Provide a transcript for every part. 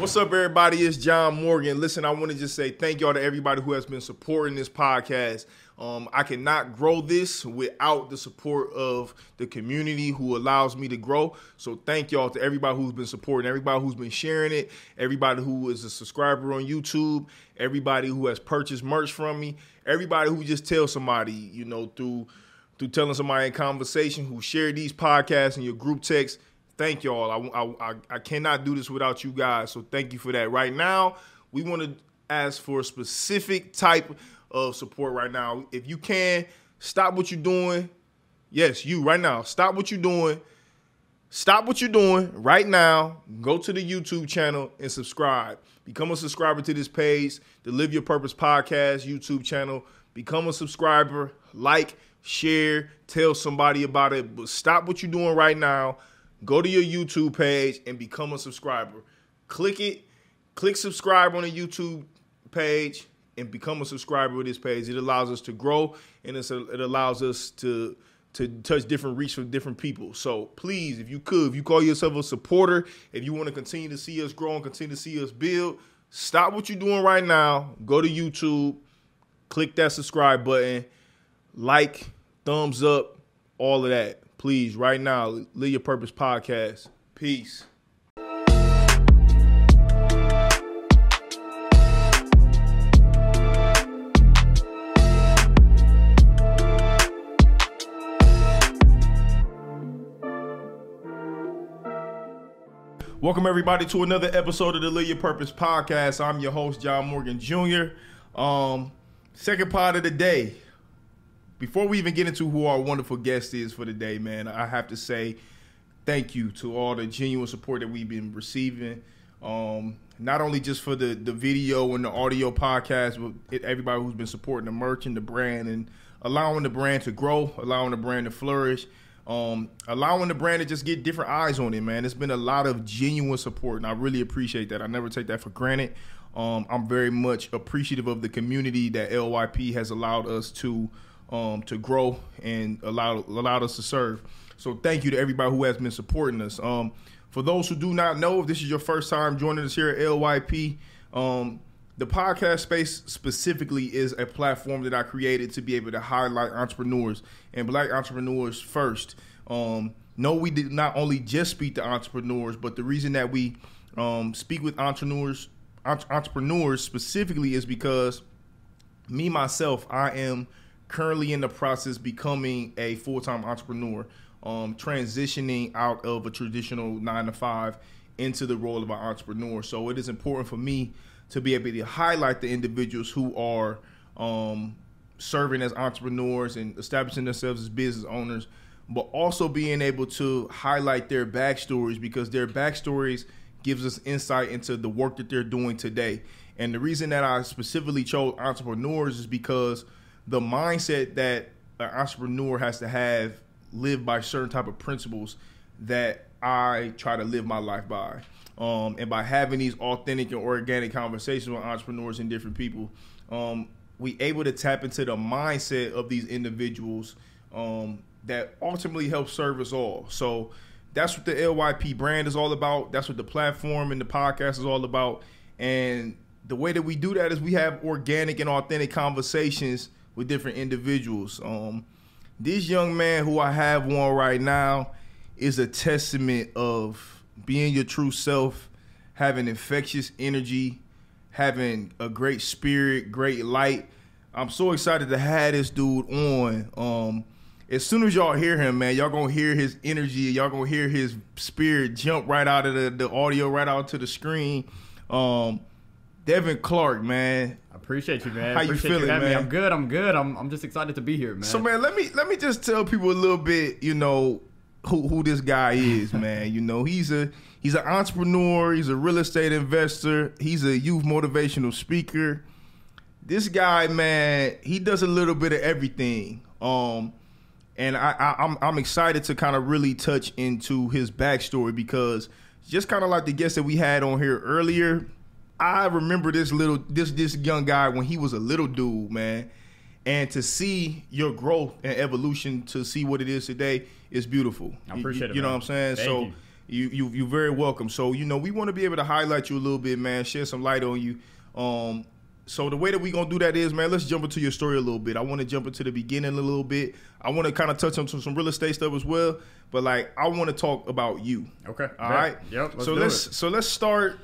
What's up, everybody? It's John Morgan. Listen, I want to just say thank y'all to everybody who has been supporting this podcast. Um, I cannot grow this without the support of the community who allows me to grow. So thank y'all to everybody who's been supporting, everybody who's been sharing it, everybody who is a subscriber on YouTube, everybody who has purchased merch from me, everybody who just tells somebody, you know, through through telling somebody in conversation who share these podcasts in your group text thank y'all. I, I, I cannot do this without you guys. So thank you for that. Right now, we want to ask for a specific type of support right now. If you can, stop what you're doing. Yes, you right now. Stop what you're doing. Stop what you're doing right now. Go to the YouTube channel and subscribe. Become a subscriber to this page, the Live Your Purpose podcast YouTube channel. Become a subscriber, like, share, tell somebody about it. But stop what you're doing right now go to your YouTube page and become a subscriber. Click it, click subscribe on the YouTube page and become a subscriber of this page. It allows us to grow and it allows us to to touch different reach for different people. So please, if you could, if you call yourself a supporter, if you want to continue to see us grow and continue to see us build, stop what you're doing right now. Go to YouTube, click that subscribe button, like, thumbs up, all of that please, right now, Live Your Purpose podcast. Peace. Welcome everybody to another episode of the Live Your Purpose podcast. I'm your host John Morgan Jr. Um, second part of the day before we even get into who our wonderful guest is for the day, man, I have to say thank you to all the genuine support that we've been receiving. Um, not only just for the the video and the audio podcast, but everybody who's been supporting the merch and the brand and allowing the brand to grow, allowing the brand to flourish, um, allowing the brand to just get different eyes on it, man. It's been a lot of genuine support, and I really appreciate that. I never take that for granted. Um, I'm very much appreciative of the community that LYP has allowed us to um, to grow and allow allowed us to serve. So thank you to everybody who has been supporting us. Um, for those who do not know, if this is your first time joining us here at LYP, um, the podcast space specifically is a platform that I created to be able to highlight entrepreneurs and black entrepreneurs first. Um, no, we did not only just speak to entrepreneurs, but the reason that we um, speak with entrepreneurs entrepreneurs specifically is because me myself, I am currently in the process becoming a full time entrepreneur, um, transitioning out of a traditional nine to five into the role of an entrepreneur. So it is important for me to be able to highlight the individuals who are um, serving as entrepreneurs and establishing themselves as business owners, but also being able to highlight their backstories because their backstories gives us insight into the work that they're doing today. And the reason that I specifically chose entrepreneurs is because the mindset that an entrepreneur has to have live by certain type of principles that I try to live my life by. Um, and by having these authentic and organic conversations with entrepreneurs and different people, um, we able to tap into the mindset of these individuals um, that ultimately help serve us all. So that's what the LYP brand is all about. That's what the platform and the podcast is all about. And the way that we do that is we have organic and authentic conversations with different individuals. Um, this young man who I have on right now is a testament of being your true self, having infectious energy, having a great spirit, great light. I'm so excited to have this dude on. Um, as soon as y'all hear him, man, y'all gonna hear his energy. Y'all gonna hear his spirit jump right out of the, the audio, right out to the screen. Um, Devin Clark, man, Appreciate you, man. How Appreciate you feeling, you man? Me. I'm good. I'm good. I'm, I'm just excited to be here, man. So, man, let me let me just tell people a little bit. You know who who this guy is, man. you know he's a he's an entrepreneur. He's a real estate investor. He's a youth motivational speaker. This guy, man, he does a little bit of everything. Um, and I, I I'm I'm excited to kind of really touch into his backstory because just kind of like the guest that we had on here earlier I remember this little this this young guy when he was a little dude, man. And to see your growth and evolution to see what it is today is beautiful. I appreciate you, it. You man. know what I'm saying? Thank so you. You you you very welcome. So you know we want to be able to highlight you a little bit, man. Share some light on you. Um, so the way that we're gonna do that is, man, let's jump into your story a little bit. I want to jump into the beginning a little bit. I want to kind of touch on some, some real estate stuff as well, but like I want to talk about you. Okay. All right. Yep. Let's so let's it. so let's start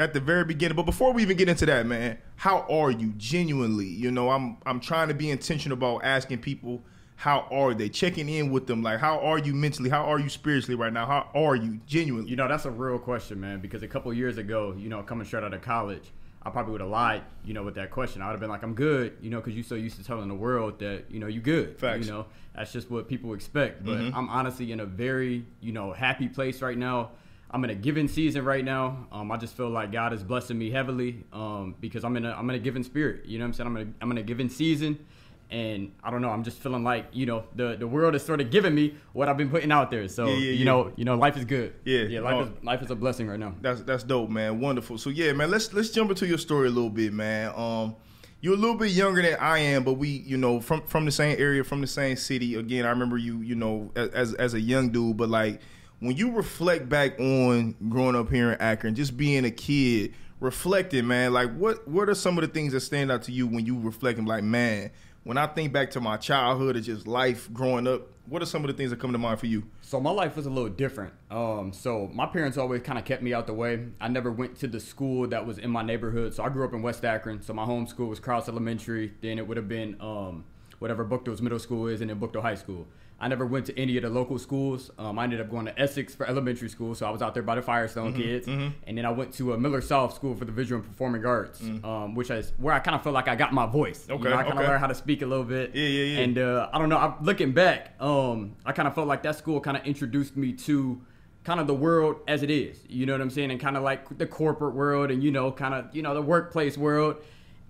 at the very beginning. But before we even get into that, man, how are you genuinely? You know, I'm I'm trying to be intentional about asking people how are they, checking in with them. Like, how are you mentally? How are you spiritually right now? How are you genuinely? You know, that's a real question, man. Because a couple years ago, you know, coming straight out of college, I probably would have lied, you know, with that question. I would have been like, "I'm good," you know, because you're so used to telling the world that you know you good. Facts. You know, that's just what people expect. But mm-hmm. I'm honestly in a very, you know, happy place right now. I'm in a given season right now. Um, I just feel like God is blessing me heavily um, because I'm in a I'm in a given spirit. You know what I'm saying? I'm in a, I'm in a given season. And I don't know. I'm just feeling like you know the, the world is sort of giving me what I've been putting out there. So Yeah, yeah, you yeah. know you know life is good. Yeah. yeah. Life is life is a blessing right now. That's that's dope, man. Wonderful. So yeah, man, let's let's jump into your story a little bit, man. Um, you're a little bit younger than I am, but we, you know, from from the same area, from the same city. Again, I remember you, you know, as as a young dude, but like when you reflect back on growing up here in Akron, just being a kid, reflecting, man, like what what are some of the things that stand out to you when you reflecting, like, man, when I think back to my childhood and just life growing up, what are some of the things that come to mind for you? So my life was a little different. Um, so my parents always kind of kept me out the way. I never went to the school that was in my neighborhood. So I grew up in West Akron. So my home school was Crouse Elementary. Then it would have been um, whatever Buchtel's middle school is, and then Buchtel High School. I never went to any of the local schools. Um, I ended up going to Essex for elementary school, so I was out there by the Firestone Mm-hmm, kids, and then I went to a Miller South School for the Visual and Performing Arts, um, which is where I kind of feel like I got my voice. You. Okay, know, I kind of okay. learned how to speak a little bit. Yeah, yeah, yeah. And uh, I don't know. I, looking back, um, I kind of felt like that school kind of introduced me to kind of the world as it is. You know what I'm saying? And kind of like the corporate world, and you know, kind of you know the workplace world.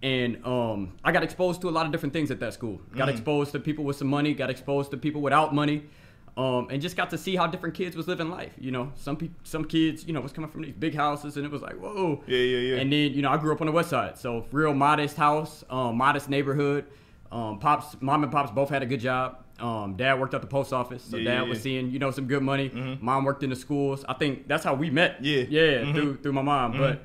And um, I got exposed to a lot of different things at that school. Got Mm. exposed to people with some money. Got exposed to people without money. Um, and just got to see how different kids was living life. You know, some people, some kids, you know, was coming from these big houses, and it was like, whoa. Yeah, yeah, yeah. And then, you know, I grew up on the west side, so real modest house, um, modest neighborhood. Um, pops, mom and pops both had a good job. Um, dad worked at the post office, so Yeah, dad yeah, was yeah. Mm-hmm. seeing, you know, some good money. Mom worked in the schools. I think that's how we met. Yeah. yeah, Mhm. through through my mom. But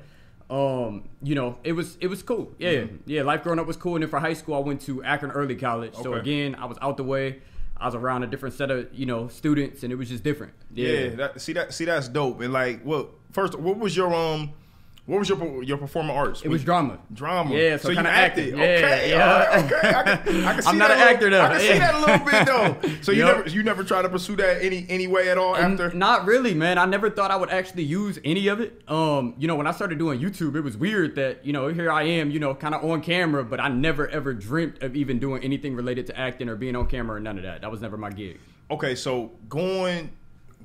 um, you know, it was it was cool. Yeah, Mm-hmm. yeah. Life growing up was cool, and then for high school, I went to Akron Early College. So again, I was out the way. I was around a different set of you know students, and it was just different. Yeah, that, see that see that's dope. And like, well, first? What was your um? What was your your performing arts? It was drama. drama. Yeah, so you kinda acted. acting. Okay, Yeah, all yeah. right, okay. I can, I can see I'm not that an a little- actor, though. I can see that a little bit though. So you Yup. never you never try to pursue that any any way at all And after. Not really, man. I never thought I would actually use any of it. Um, you know, when I started doing YouTube, it was weird that you know here I am, you know, kind of on camera, but I never ever dreamt of even doing anything related to acting or being on camera or none of that. That was never my gig. Okay, so going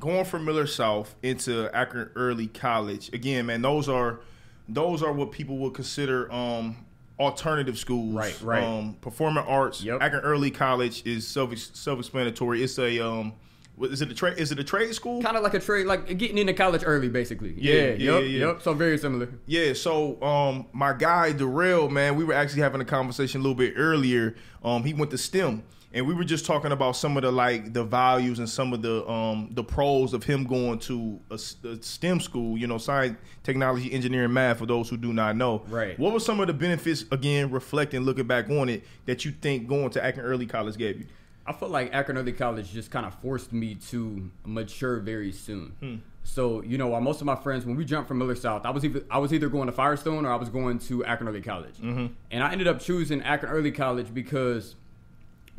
going from Miller South into Akron Early College again, man. Those are those are what people would consider um alternative schools. Right, right. Um, performing arts. Yep. Akron Early College is self self explanatory. It's a um, is it a trade? Is it a trade school? Kind of like a trade, like getting into college early, basically. Yeah, Yeah, yeah, yep, yeah, yep. So very similar. Yeah, so um my guy Darrell, man, we were actually having a conversation a little bit earlier. Um he went to STEM and we were just talking about some of the like the values and some of the um the pros of him going to a STEM school, you know, science, technology, engineering, math for those who do not know. Right. What were some of the benefits again reflecting looking back on it that you think going to Akron Early College gave you? I felt like Akron Early College just kind of forced me to mature very soon. Hmm. So you know, while most of my friends, when we jumped from Miller South, I was either I was either going to Firestone or I was going to Akron Early College, Mm-hmm. and I ended up choosing Akron Early College because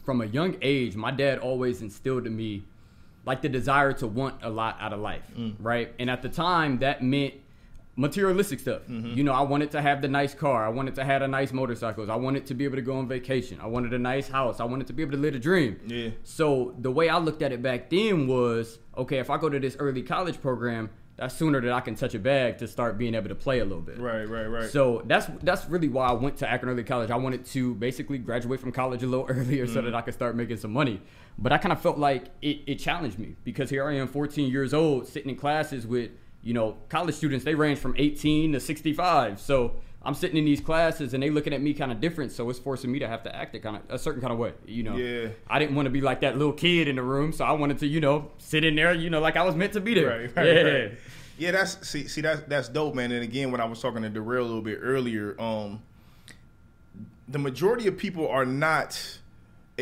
from a young age, my dad always instilled in me like the desire to want a lot out of life, Mm. right? And at the time, that meant materialistic stuff. Mm-hmm. You know, I wanted to have the nice car. I wanted to have a nice motorcycles. I wanted to be able to go on vacation. I wanted a nice house. I wanted to be able to live a dream. Yeah. So the way I looked at it back then was, okay, if I go to this early college program, that's sooner that I can touch a bag to start being able to play a little bit. Right, right, right. So that's that's really why I went to Akron Early College. I wanted to basically graduate from college a little earlier so mm-hmm. that I could start making some money. But I kind of felt like it, it challenged me because here I am, 14 years old, sitting in classes with you know college students. They range from 18 to 65. So I'm sitting in these classes and they looking at me kind of different, so it's forcing me to have to act a kind of a certain kind of way. You know, Yeah. I didn't want to be like that little kid in the room, so I wanted to, you know, sit in there, you know, like I was meant to be there. Right, right, yeah. right. Yeah, that's see, see that's that's dope, man. And again, when I was talking to Darrell a little bit earlier, um, the majority of people are not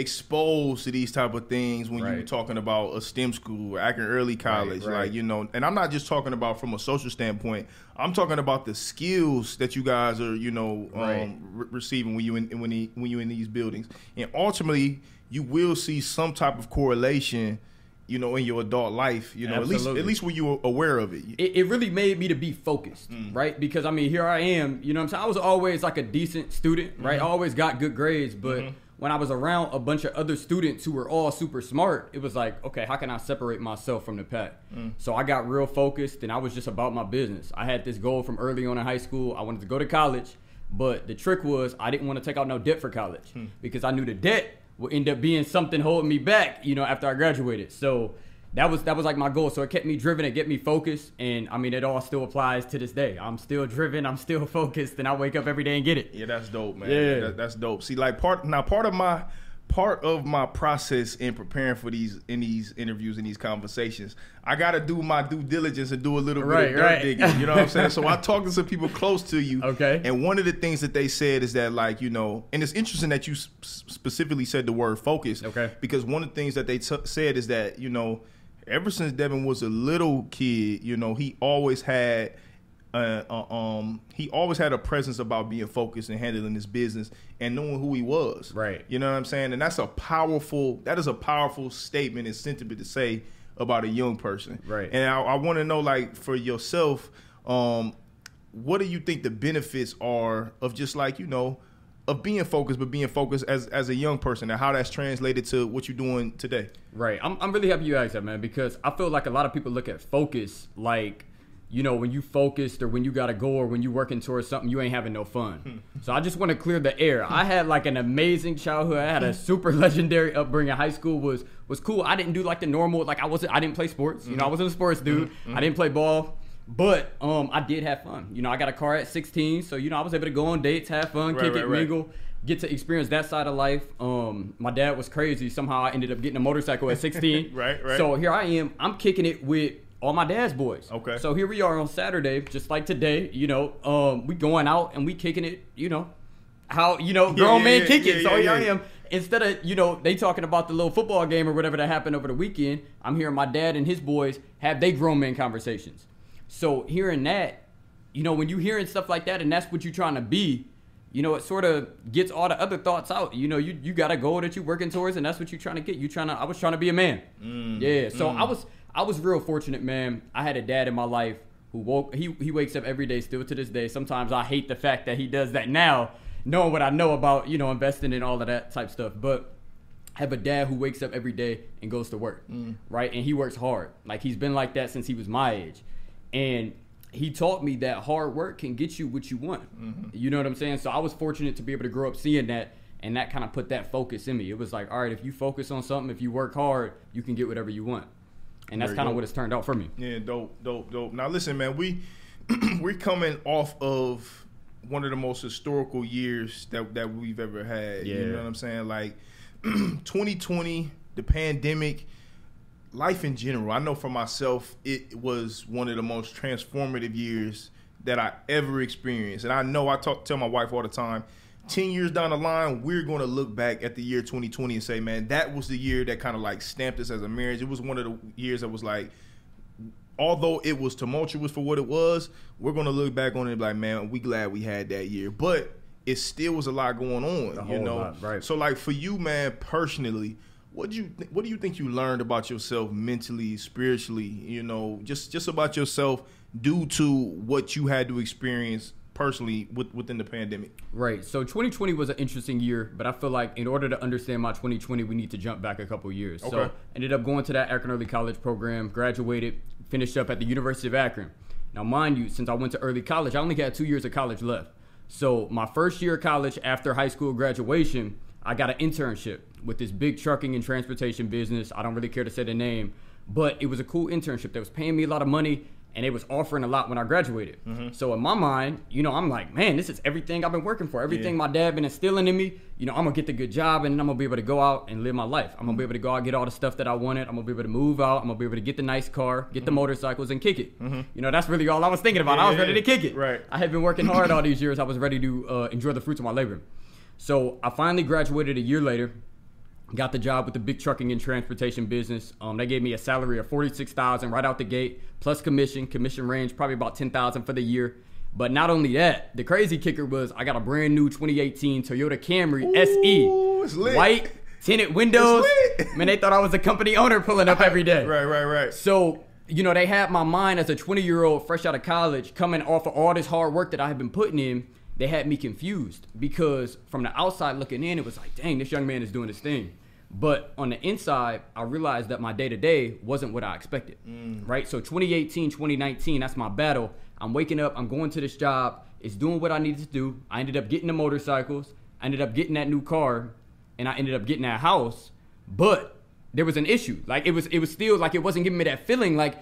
exposed to these type of things when you're talking about a STEM school, or Akron Early College, right. like you know. And I'm not just talking about from a social standpoint. I'm talking about the skills that you guys are, you know, um, Right. re- receiving when you in when you when you in these buildings, and ultimately you will see some type of correlation. You know, in your adult life, you know, at least at least when you were aware of it. it, it really made me to be focused, Mm. right? Because I mean, here I am, you know what I'm saying? I was always like a decent student, right? Mm-hmm. I always got good grades, but when I was around a bunch of other students who were all super smart, it was like, okay, how can I separate myself from the pack? Mm. So I got real focused and I was just about my business. I had this goal from early on in high school. I wanted to go to college, but the trick was I didn't want to take out no debt for college Hmm. because I knew the debt would end up being something holding me back, you know, after I graduated. So that was that was like my goal. So it kept me driven, it kept me focused, and I mean it all still applies to this day. I'm still driven, I'm still focused, and I wake up every day and get it. Yeah, that's dope, man. Yeah. That- that's dope. See, like part now, part of my part of my process in preparing for these in these interviews and these conversations, I got to do my due diligence and do a little bit of dirt right. digging. You know what I'm saying? So I talked to some people close to you. Okay. And one of the things that they said is that, like, you know, and it's interesting that you specifically said the word focus. Okay. Because one of the things that they t- said is that, you know, ever since Devin was a little kid, you know, he always had uh, uh, um, he always had a presence about being focused and handling his business and knowing who he was. Right. You know what I'm saying? And that's a powerful. That is a powerful statement and sentiment to say about a young person. Right. And I, I want to know, like, for yourself, um, what do you think the benefits are of just like you know, of being focused, but being focused as as a young person, and how that's translated to what you're doing today? Right. I'm, I'm really happy you asked that, man, because I feel like a lot of people look at focus like, you know, when you focused or when you got a goal or when you working towards something, you ain't having no fun. Hmm. so I just want to clear the air. I had like an amazing childhood. I had a hmm. super legendary upbringing. High school was was cool. I didn't do like the normal, like I wasn't, I didn't play sports. You know, I hmm. wasn't a sports dude. I didn't play ball. But um, I did have fun. You know, I got a car at 16, so you know I was able to go on dates, have fun, Right, kick right, it, right. mingle get to experience that side of life. Um, my dad was crazy. Somehow I ended up getting a motorcycle at 16. Right, right. So here I am. I'm kicking it with all my dad's boys. Okay. So here we are on Saturday, just like today. You know, um, we going out and we kicking it. You know, how you know grown yeah, men yeah, kick yeah, it. So here I am. Instead of you know they talking about the little football game or whatever that happened over the weekend, I'm hearing my dad and his boys have they grown men conversations. So hearing that, you know, when you hearing stuff like that and that's what you're trying to be, you know, it sort of gets all the other thoughts out. You know, you you got a goal that you're working towards, and that's what you're trying to get. You trying to. I was trying to be a man. Mm. yeah. So I was I was real fortunate, man. I had a dad in my life who woke. He he wakes up every day, still to this day. Sometimes I hate the fact that he does that now, knowing what I know about you know investing in all of that type stuff. But I have a dad who wakes up every day and goes to work, right? And he works hard. Like he's been like that since he was my age, and he taught me that hard work can get you what you want. Mm-hmm. You know what I'm saying? So I was fortunate to be able to grow up seeing that, and that kind of put that focus in me. It was like, all right, if you focus on something, if you work hard, you can get whatever you want, and that's kind of what it's turned out for me. Yeah, dope, dope, dope. Now listen, man, we we're coming off of one of the most historical years that that we've ever had. You know what I'm saying? Like 2020, the pandemic, life in general. I know for myself, it was one of the most transformative years that I ever experienced. And I know I talk tell my wife all the time. 10 years down the line, we're going to look back at the year 2020 and say, man, that was the year that kind of like stamped us as a marriage. It was one of the years that was like, although it was tumultuous for what it was, we're gonna look back on it and be like, man, we glad we had that year. But it still was a lot going on, A you know. lot, right. So like for you, man, personally, what do you th- what do you think you learned about yourself mentally, spiritually, you know, just just about yourself due to what you had to experience personally with, within the pandemic? Right. So 2020 was an interesting year, but I feel like in order to understand my 2020, we need to jump back a couple years. So ended up going to that Akron Early College program, graduated, finished up at the University of Akron. Now, mind you, since I went to early college, I only had two years of college left. So my first year of college after high school graduation, I got an internship with this big trucking and transportation business. I don't really care to say the name, but it was a cool internship that was paying me a lot of money. and it was offering a lot when I graduated. Mm-hmm. So in my mind, you know, I'm like, man, this is everything I've been working for. Everything Yeah. my dad been instilling in me. You know, I'm gonna get the good job, and I'm gonna be able to go out and live my life. I'm gonna be mm-hmm. able to go out get all the stuff that I wanted. I'm gonna be able to move out. I'm gonna be able to get the nice car, get the mm-hmm. motorcycles, and kick it. You know, that's really all I was thinking about. Yeah, I was yeah, ready to kick it. Right. I had been working hard all these years. I was ready to uh, enjoy the fruits of my labor. So I finally graduated a year later. Got the job with the big trucking and transportation business. Um, they gave me a salary of forty six thousand right out the gate, plus commission. Commission range probably about ten thousand for the year. But not only that, the crazy kicker was I got a brand new 2018 Toyota Camry Ooh, it's SE, lit. white tinted windows. Man, they thought I was a company owner pulling up every day. Right, right, right. So, you know, they had my mind as a 20 year old fresh out of college, coming off of all this hard work that I had been putting in. They had me confused because from the outside looking in, it was like, dang, this young man is doing his thing. But on the inside, I realized that my day to day wasn't what I expected. Mm. Right? So 2018, 2019, that's my battle. I'm waking up, I'm going to this job, it's doing what I needed to do. I ended up getting the motorcycles, I ended up getting that new car, and I ended up getting that house. But there was an issue. Like it was it was still like it wasn't giving me that feeling like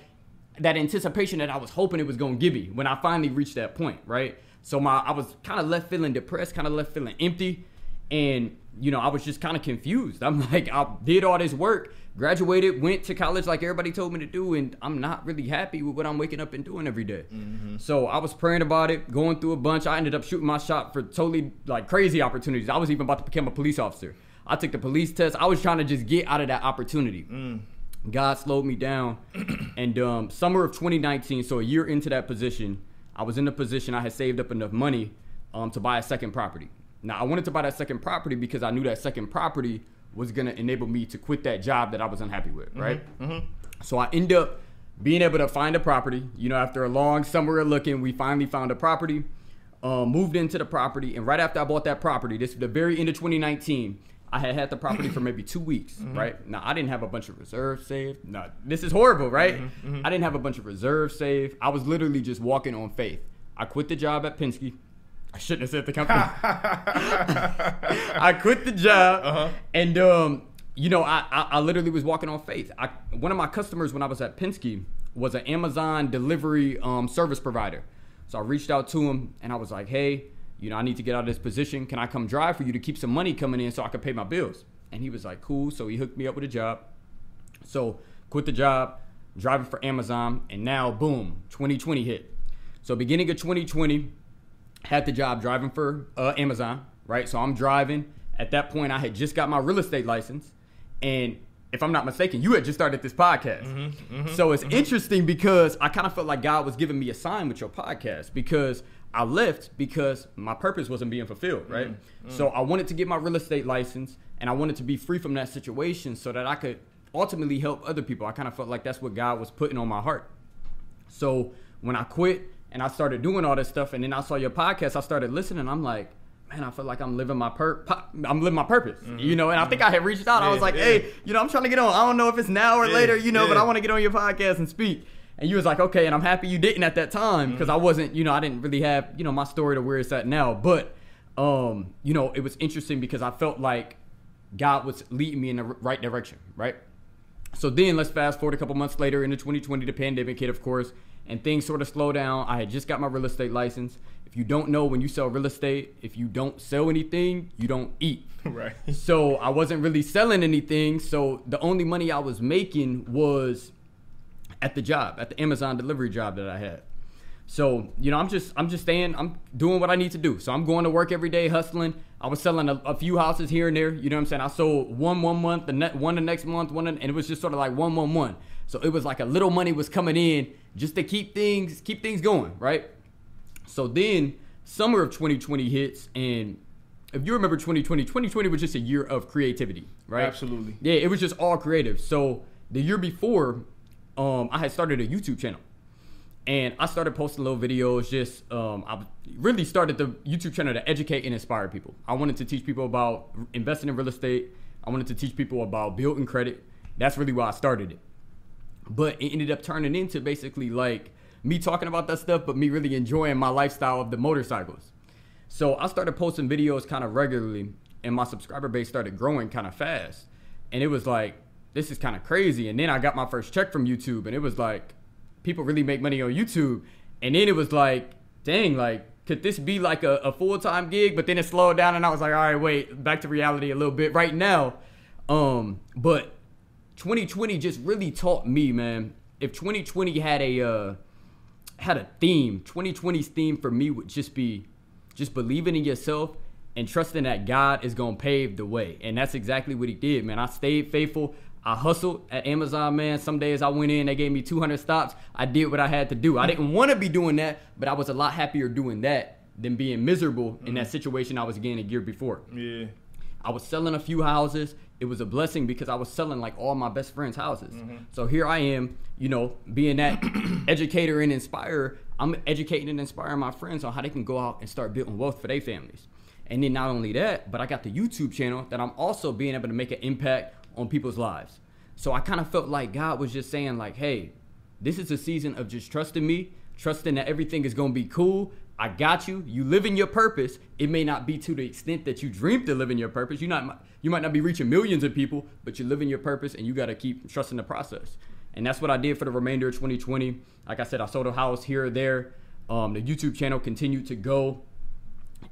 that anticipation that I was hoping it was gonna give me when I finally reached that point, right? So my I was kind of left feeling depressed, kind of left feeling empty, and you know I was just kind of confused. I'm like I did all this work, graduated, went to college like everybody told me to do, and I'm not really happy with what I'm waking up and doing every day. So I was praying about it, going through a bunch. I ended up shooting my shot for totally like crazy opportunities. I was even about to become a police officer. I took the police test. I was trying to just get out of that opportunity. God slowed me down. and um, summer of 2019, so a year into that position, I was in the position I had saved up enough money um, to buy a second property. Now, I wanted to buy that second property because I knew that second property was going to enable me to quit that job that I was unhappy with, mm-hmm, right? Mm-hmm. So I end up being able to find a property. You know, after a long summer of looking, we finally found a property, um, moved into the property, and right after I bought that property, this the very end of 2019, I had had the property for maybe two weeks, mm-hmm. right? Now I didn't have a bunch of reserves saved. No, this is horrible, right? I didn't have a bunch of reserves saved. I was literally just walking on faith. I quit the job at Penske. I shouldn't have said the company. I quit the job, Uh-huh. and um, you know, I, I I literally was walking on faith. I one of my customers when I was at Penske was an Amazon delivery um, service provider. So I reached out to him and I was like, hey, you know, I need to get out of this position. Can I come drive for you to keep some money coming in so I could pay my bills? And he was like, cool. So he hooked me up with a job. So quit the job, driving for Amazon, and now boom, 2020 hit. So beginning of 2020, had the job driving for uh, Amazon, right? So I'm driving. At that point, I had just got my real estate license, and if I'm not mistaken, you had just started this podcast. Mm-hmm, mm-hmm, so it's mm-hmm. interesting because I kind of felt like God was giving me a sign with your podcast because I left because my purpose wasn't being fulfilled, right? So I wanted to get my real estate license, and I wanted to be free from that situation so that I could ultimately help other people. I kind of felt like that's what God was putting on my heart. So when I quit and I started doing all this stuff, and then I saw your podcast, I started listening. I'm like, man, I feel like I'm living my pur- I'm living my purpose, you know. And I think I had reached out. I was like, yeah. hey, you know, I'm trying to get on. I don't know if it's now or Yeah, later, you know, but. I want to get on your podcast and speak. And you was like, okay, and I'm happy you didn't at that time because I wasn't, you know, I didn't really have, you know, my story to where it's at now. But, um, you know, it was interesting because I felt like God was leading me in the right direction, right? So then let's fast forward a couple months later into 2020, the pandemic hit, of course, and things sort of slow down. I had just got my real estate license. If you don't know, when you sell real estate, if you don't sell anything, you don't eat. right. So I wasn't really selling anything. So the only money I was making was at the job, at the Amazon delivery job that I had. So you know, I'm just I'm just staying. I'm doing what I need to do. So I'm going to work every day, hustling. I was selling a, a few houses here and there. You know what I'm saying? I sold one one month, the ne- one the next month, one, and it was just sort of like one one one. So it was like a little money was coming in just to keep things keep things going, right? So then summer of 2020 hits, and if you remember 2020, 2020 was just a year of creativity, right? Absolutely. Yeah, it was just all creative. So the year before, um, I had started a YouTube channel. And I started posting little videos. Just um, I really started the YouTube channel to educate and inspire people. I wanted to teach people about investing in real estate. I wanted to teach people about building credit. That's really why I started it. But it ended up turning into basically like me talking about that stuff, but me really enjoying my lifestyle of the motorcycles. So I started posting videos kind of regularly, and my subscriber base started growing kind of fast. And it was like, this is kind of crazy. And then I got my first check from YouTube, and it was like, people really make money on YouTube. And then it was like, dang, like, could this be like a, a full time gig? But then it slowed down, and I was like, all right, wait, back to reality a little bit right now. Um, but 2020 just really taught me, man. If 2020 had a uh, had a theme, 2020's theme for me would just be just believing in yourself and trusting that God is gonna pave the way. And that's exactly what He did, man. I stayed faithful. I hustled at Amazon, man. Some days I went in, they gave me 200 stops. I did what I had to do. I didn't want to be doing that, but I was a lot happier doing that than being miserable in that situation I was getting a year before. Yeah. I was selling a few houses. It was a blessing because I was selling like all my best friends' houses. Mm-hmm. So here I am, you know, being that educator and inspirer. I'm educating and inspiring my friends on how they can go out and start building wealth for their families. And then not only that, but I got the YouTube channel that I'm also being able to make an impact on people's lives. So I kind of felt like God was just saying like, "Hey, this is a season of just trusting me, trusting that everything is going to be cool. I got you. You live in your purpose. It may not be to the extent that you dreamed to live in your purpose. You not you might not be reaching millions of people, but you live in your purpose and you got to keep trusting the process. And that's what I did for the remainder of 2020. Like I said, I sold a house here or there. Um, the YouTube channel continued to go.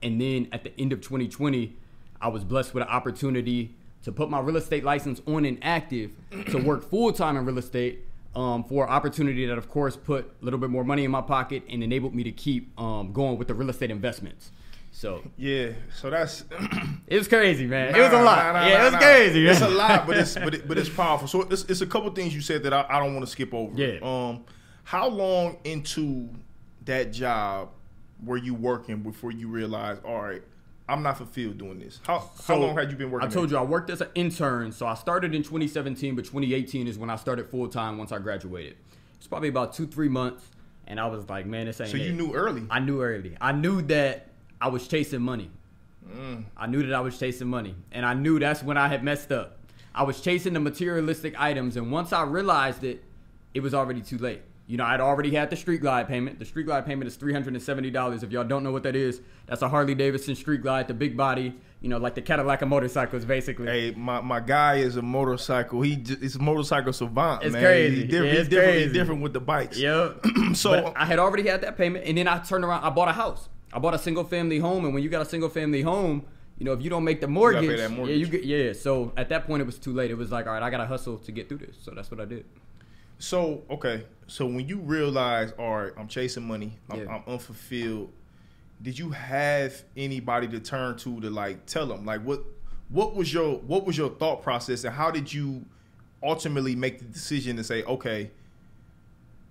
And then at the end of 2020, I was blessed with an opportunity to put my real estate license on and active to work full time in real estate um, for an opportunity that, of course, put a little bit more money in my pocket and enabled me to keep um, going with the real estate investments. So Yeah. So that's it was crazy, man. it was a lot. Nah, nah, yeah, nah, it was nah. crazy. It's a lot, but it's but, it, but it's powerful. So it's, it's a couple things you said that I, I don't want to skip over. Yeah. Um, how long into that job were you working before you realized, all right, I'm not fulfilled doing this? How how long had you been working? I told you I worked as an intern. So I started in 2017, but 2018 is when I started full time once I graduated. It's probably about two, three months. And I was like, man, this ain't So you it. knew early. I knew early. I knew that I was chasing money. Mm. I knew that I was chasing money. And I knew that's when I had messed up. I was chasing the materialistic items. And once I realized it, it was already too late. You know, I'd already had the Street Glide payment. The Street Glide payment is $370. If y'all don't know what that is, that's a Harley Davidson Street Glide, the big body, you know, like the Cadillac of motorcycles, basically. Hey, my, my guy is a motorcycle. He j- he's a motorcycle savant, It's man. crazy. He's different. Yeah, he's it's different, he's crazy. different with the bikes. Yep. So But I had already had that payment, and then I turned around. I bought a house. I bought a single family home, and when you got a single family home, you know if you don't make the mortgage, pay that yeah, you get yeah. So at that point, it was too late. It was like, all right, I gotta hustle to get through this. So that's what I did. So okay, so when you realize, all right, I'm chasing money, I'm, Yeah. I'm unfulfilled. Did you have anybody to turn to to like tell them like what what was your what was your thought process and how did you ultimately make the decision to say, okay,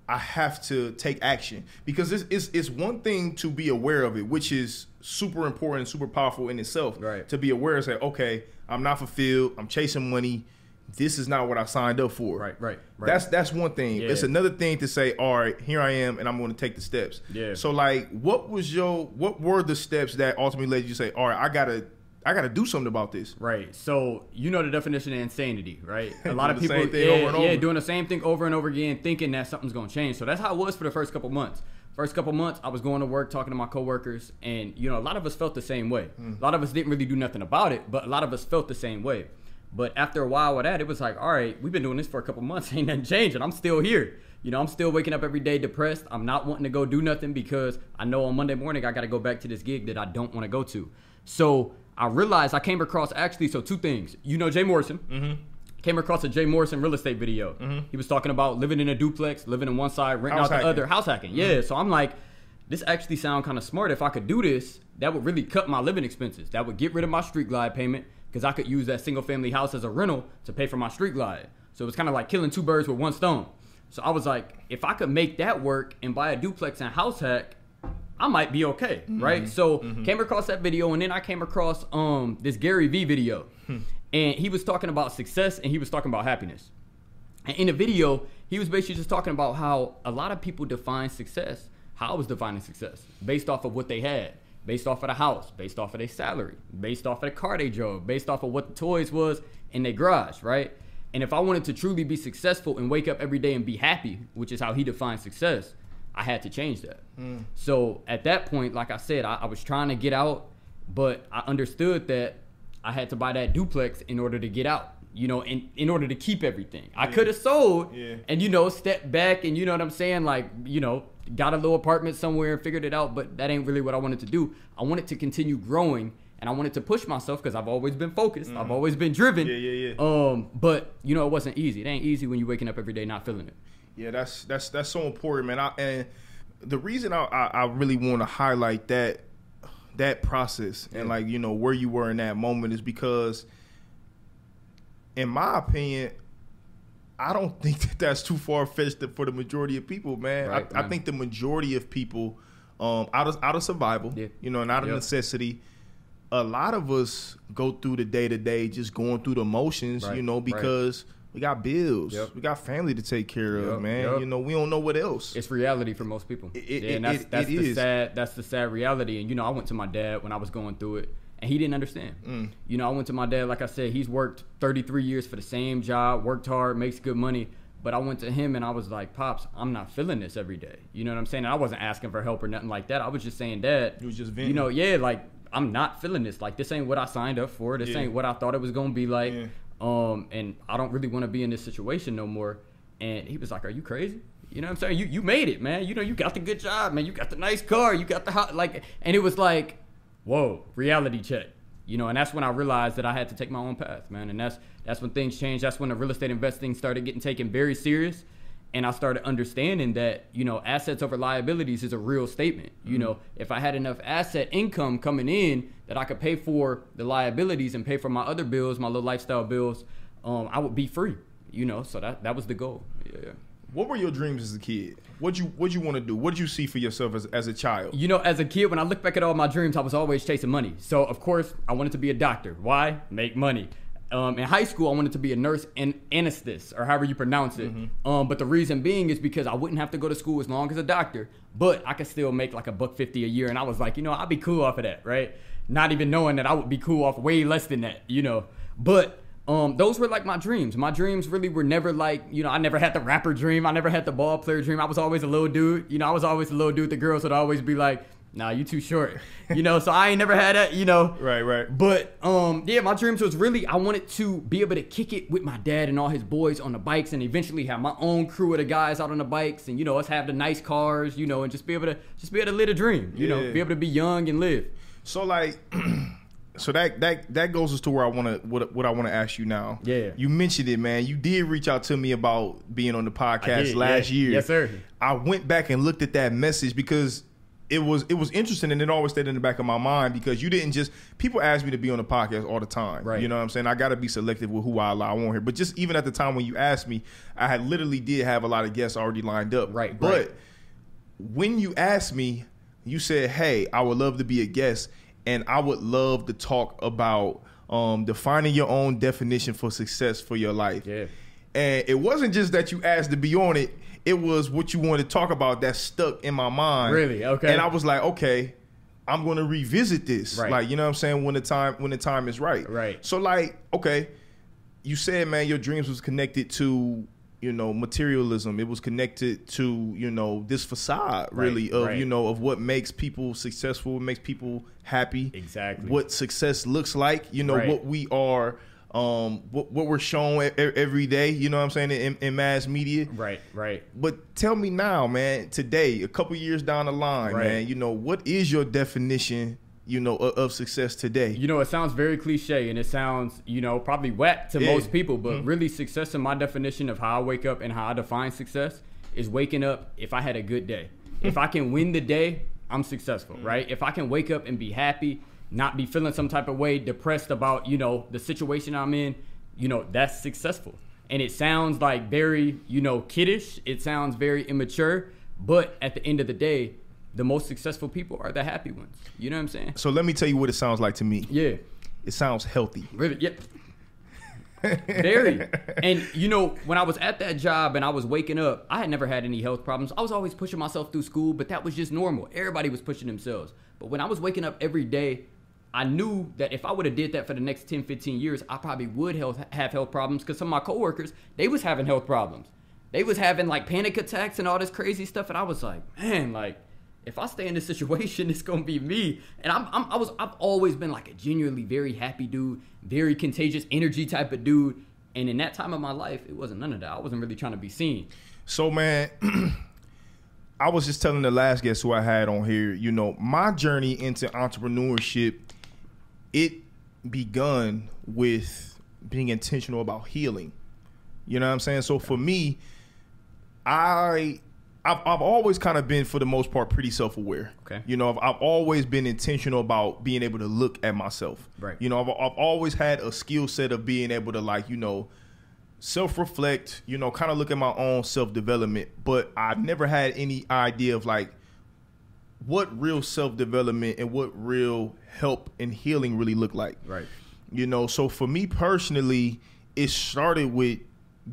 I have to take action because it's, it's it's one thing to be aware of it, which is super important, super powerful in itself. Right. To be aware and say, okay, I'm not fulfilled. I'm chasing money. This is not what I signed up for. Right, right, right. That's that's one thing. Yeah. It's another thing to say, all right, here I am, and I'm going to take the steps. Yeah. So like, what was your what were the steps that ultimately led you to say, all right, I gotta I gotta do something about this. Right. So you know the definition of insanity, right? A lot of people, yeah, over yeah, doing the same thing over and over again, thinking that something's gonna change. So that's how it was for the first couple months. First couple months, I was going to work, talking to my coworkers, and you know, a lot of us felt the same way. Mm. A lot of us didn't really do nothing about it, but a lot of us felt the same way. But after a while with that, it was like, all right, we've been doing this for a couple months, ain't nothing changing. I'm still here. You know, I'm still waking up every day depressed. I'm not wanting to go do nothing because I know on Monday morning I got to go back to this gig that I don't want to go to. So I realized I came across actually so two things. You know Jay Morrison. Mm-hmm. Came across a Jay Morrison real estate video. He was talking about living in a duplex, living in one side, renting House out the hacking. other, house hacking. Yeah. So I'm like, this actually sound kind of smart. If I could do this, that would really cut my living expenses. That would get rid of my street glide payment because I could use that single family house as a rental to pay for my street glide. So it was kind of like killing two birds with one stone. So I was like, if I could make that work and buy a duplex and house hack, I might be okay, mm-hmm. right? So mm-hmm. came across that video, and then I came across um this Gary Vee video, hmm. and he was talking about success and he was talking about happiness. And in the video, he was basically just talking about how a lot of people define success. How I was defining success based off of what they had, based off of the house, based off of their salary, based off of the car they drove, based off of what the toys was in their garage, right? And if I wanted to truly be successful and wake up every day and be happy, which is how he defines success, I had to change that. Hmm. So at that point, like I said, I, I was trying to get out, but I understood that I had to buy that duplex in order to get out. you know, in, in order to keep everything. I could have sold Yeah. and, you know, stepped back and, you know what I'm saying? Like, you know, got a little apartment somewhere and figured it out, but that ain't really what I wanted to do. I wanted to continue growing and I wanted to push myself because I've always been focused. I've always been driven. Mm-hmm. Yeah, yeah, yeah. Um, but, you know, it wasn't easy. It ain't easy when you're waking up every day not feeling it. Yeah, that's that's that's so important, man. I, and the reason I, I, I really want to highlight that that process and like you know where you were in that moment is because, in my opinion, I don't think that that's too far fetched for the majority of people, man. Right, I, I think the majority of people, um, out of out of survival, Yeah. you know, and out of Yep. necessity. A lot of us go through the day to day, just going through the motions, Right, you know, right. because we got bills, Yep. we got family to take care of, Yep, man. yep. You know, we don't know what else. It's reality for most people. It- it- yeah, and that's it- that's the is. sad that's the sad reality. And you know, I went to my dad when I was going through it, and he didn't understand. Mm. You know, I went to my dad. Like I said, he's worked 33 years for the same job, worked hard, makes good money. But I went to him and I was like, "Pops, I'm not feeling this every day." You know what I'm saying? And I wasn't asking for help or nothing like that. I was just saying, "Dad, You was just you know, yeah, like I'm not feeling this. Like this ain't what I signed up for. This Yeah. ain't what I thought it was gonna be like." Yeah. Um, and I don't really want to be in this situation no more. And he was like, "Are you crazy?" You know what I'm saying? You you made it, man. You know you got the good job, man. You got the nice car. You got the hot like, and it was like, whoa, reality check. You know, and that's when I realized that I had to take my own path, man. And that's that's when things changed. That's when the real estate investing started getting taken very serious. And I started understanding that, you know, assets over liabilities is a real statement. You know, if I had enough asset income coming in that I could pay for the liabilities and pay for my other bills, my little lifestyle bills, um, I would be free. You know, so that that was the goal. Yeah. What were your dreams as a kid? What you what you want to do? What did you see for yourself as, as a child? You know, as a kid, when I look back at all my dreams, I was always chasing money. So, of course, I wanted to be a doctor. Why? Make money. Um, in high school, I wanted to be a nurse and anesthetist, or however you pronounce it. Um, but the reason being is because I wouldn't have to go to school as long as a doctor, but I could still make like a buck fifty a year. And I was like, you know, I'd be cool off of that, right? Not even knowing that I would be cool off way less than that, you know. But um, those were like my dreams. My dreams really were never like, you know, I never had the rapper dream. I never had the ball player dream. I was always a little dude. You know, I was always a little dude. The girls would always be like, nah, you too short. You know, so I ain't never had that, you know. Right, right. But um, yeah, my dreams was really I wanted to be able to kick it with my dad and all his boys on the bikes, and eventually have my own crew of the guys out on the bikes, and you know us have the nice cars, you know, and just be able to just be able to live a dream, you know, be able to be young and live. So like, so that that that goes us to where I want to what what I want to ask you now. Yeah. you mentioned it, man. You did reach out to me about being on the podcast did, last yeah. year. Yes, sir. I went back and looked at that message because. It was it was interesting and it always stayed in the back of my mind because you didn't just people ask me to be on the podcast all the time. Right. You know what I'm saying? I gotta be selective with who I allow on here. But just even at the time when you asked me, I had literally did have a lot of guests already lined up. Right, But right. when you asked me, you said, "Hey, I would love to be a guest, and I would love to talk about um, defining your own definition for success for your life." Yeah. And it wasn't just that you asked to be on it; it was what you wanted to talk about that stuck in my mind. Really? Okay. And I was like, "Okay, I'm going to revisit this." Right. Like, you know what I'm saying? When the time when the time is right. Right. So, like, okay, you said, man, your dreams was connected to you know materialism. It was connected to you know this facade, Right, really, of right. you know of what makes people successful, what makes people happy. Exactly. What success looks like. You know Right. what we are. Um, what, what we're shown every day, you know what I'm saying, in, in mass media. Right, right. But tell me now, man, today, a couple years down the line, Right. man, you know, what is your definition, you know, of, of success today? You know, it sounds very cliche and it sounds, you know, probably whack to Yeah. most people, but mm-hmm. really, success in my definition of how I wake up and how I define success is waking up if I had a good day. Hmm. if I can win the day, I'm successful, hmm. right? If I can wake up and be happy, not be feeling some type of way, depressed about, you know, the situation I'm in, you know, that's successful. And it sounds like very, you know, kiddish. It sounds very immature. But at the end of the day, the most successful people are the happy ones. You know what I'm saying? So let me tell you what it sounds like to me. Yeah. It sounds healthy. Really? Yep. Very. And you know, when I was at that job and I was waking up, I had never had any health problems. I was always pushing myself through school, but that was just normal. Everybody was pushing themselves. But when I was waking up every day, I knew that if I would have did that for the next 10, 15 years, I probably would health, have health problems because some of my coworkers, they was having health problems. They was having like panic attacks and all this crazy stuff. And I was like, man, like, if I stay in this situation, it's gonna be me. And I'm, I'm I was I've always been like a genuinely very happy dude, very contagious energy type of dude. And in that time of my life, it wasn't none of that. I wasn't really trying to be seen. So man, I was just telling the last guest who I had on here, you know, my journey into entrepreneurship, it begun with being intentional about healing. You know what I'm saying? So for me, I I've, I've always kind of been for the most part pretty self-aware. Okay. You know, I've, I've always been intentional about being able to look at myself. Right. You know, I've, I've always had a skill set of being able to like, you know, self-reflect, you know, kind of look at my own self-development, but i've never had any idea of like what real self-development and what real help and healing really look like. Right. You know, so for me personally, it started with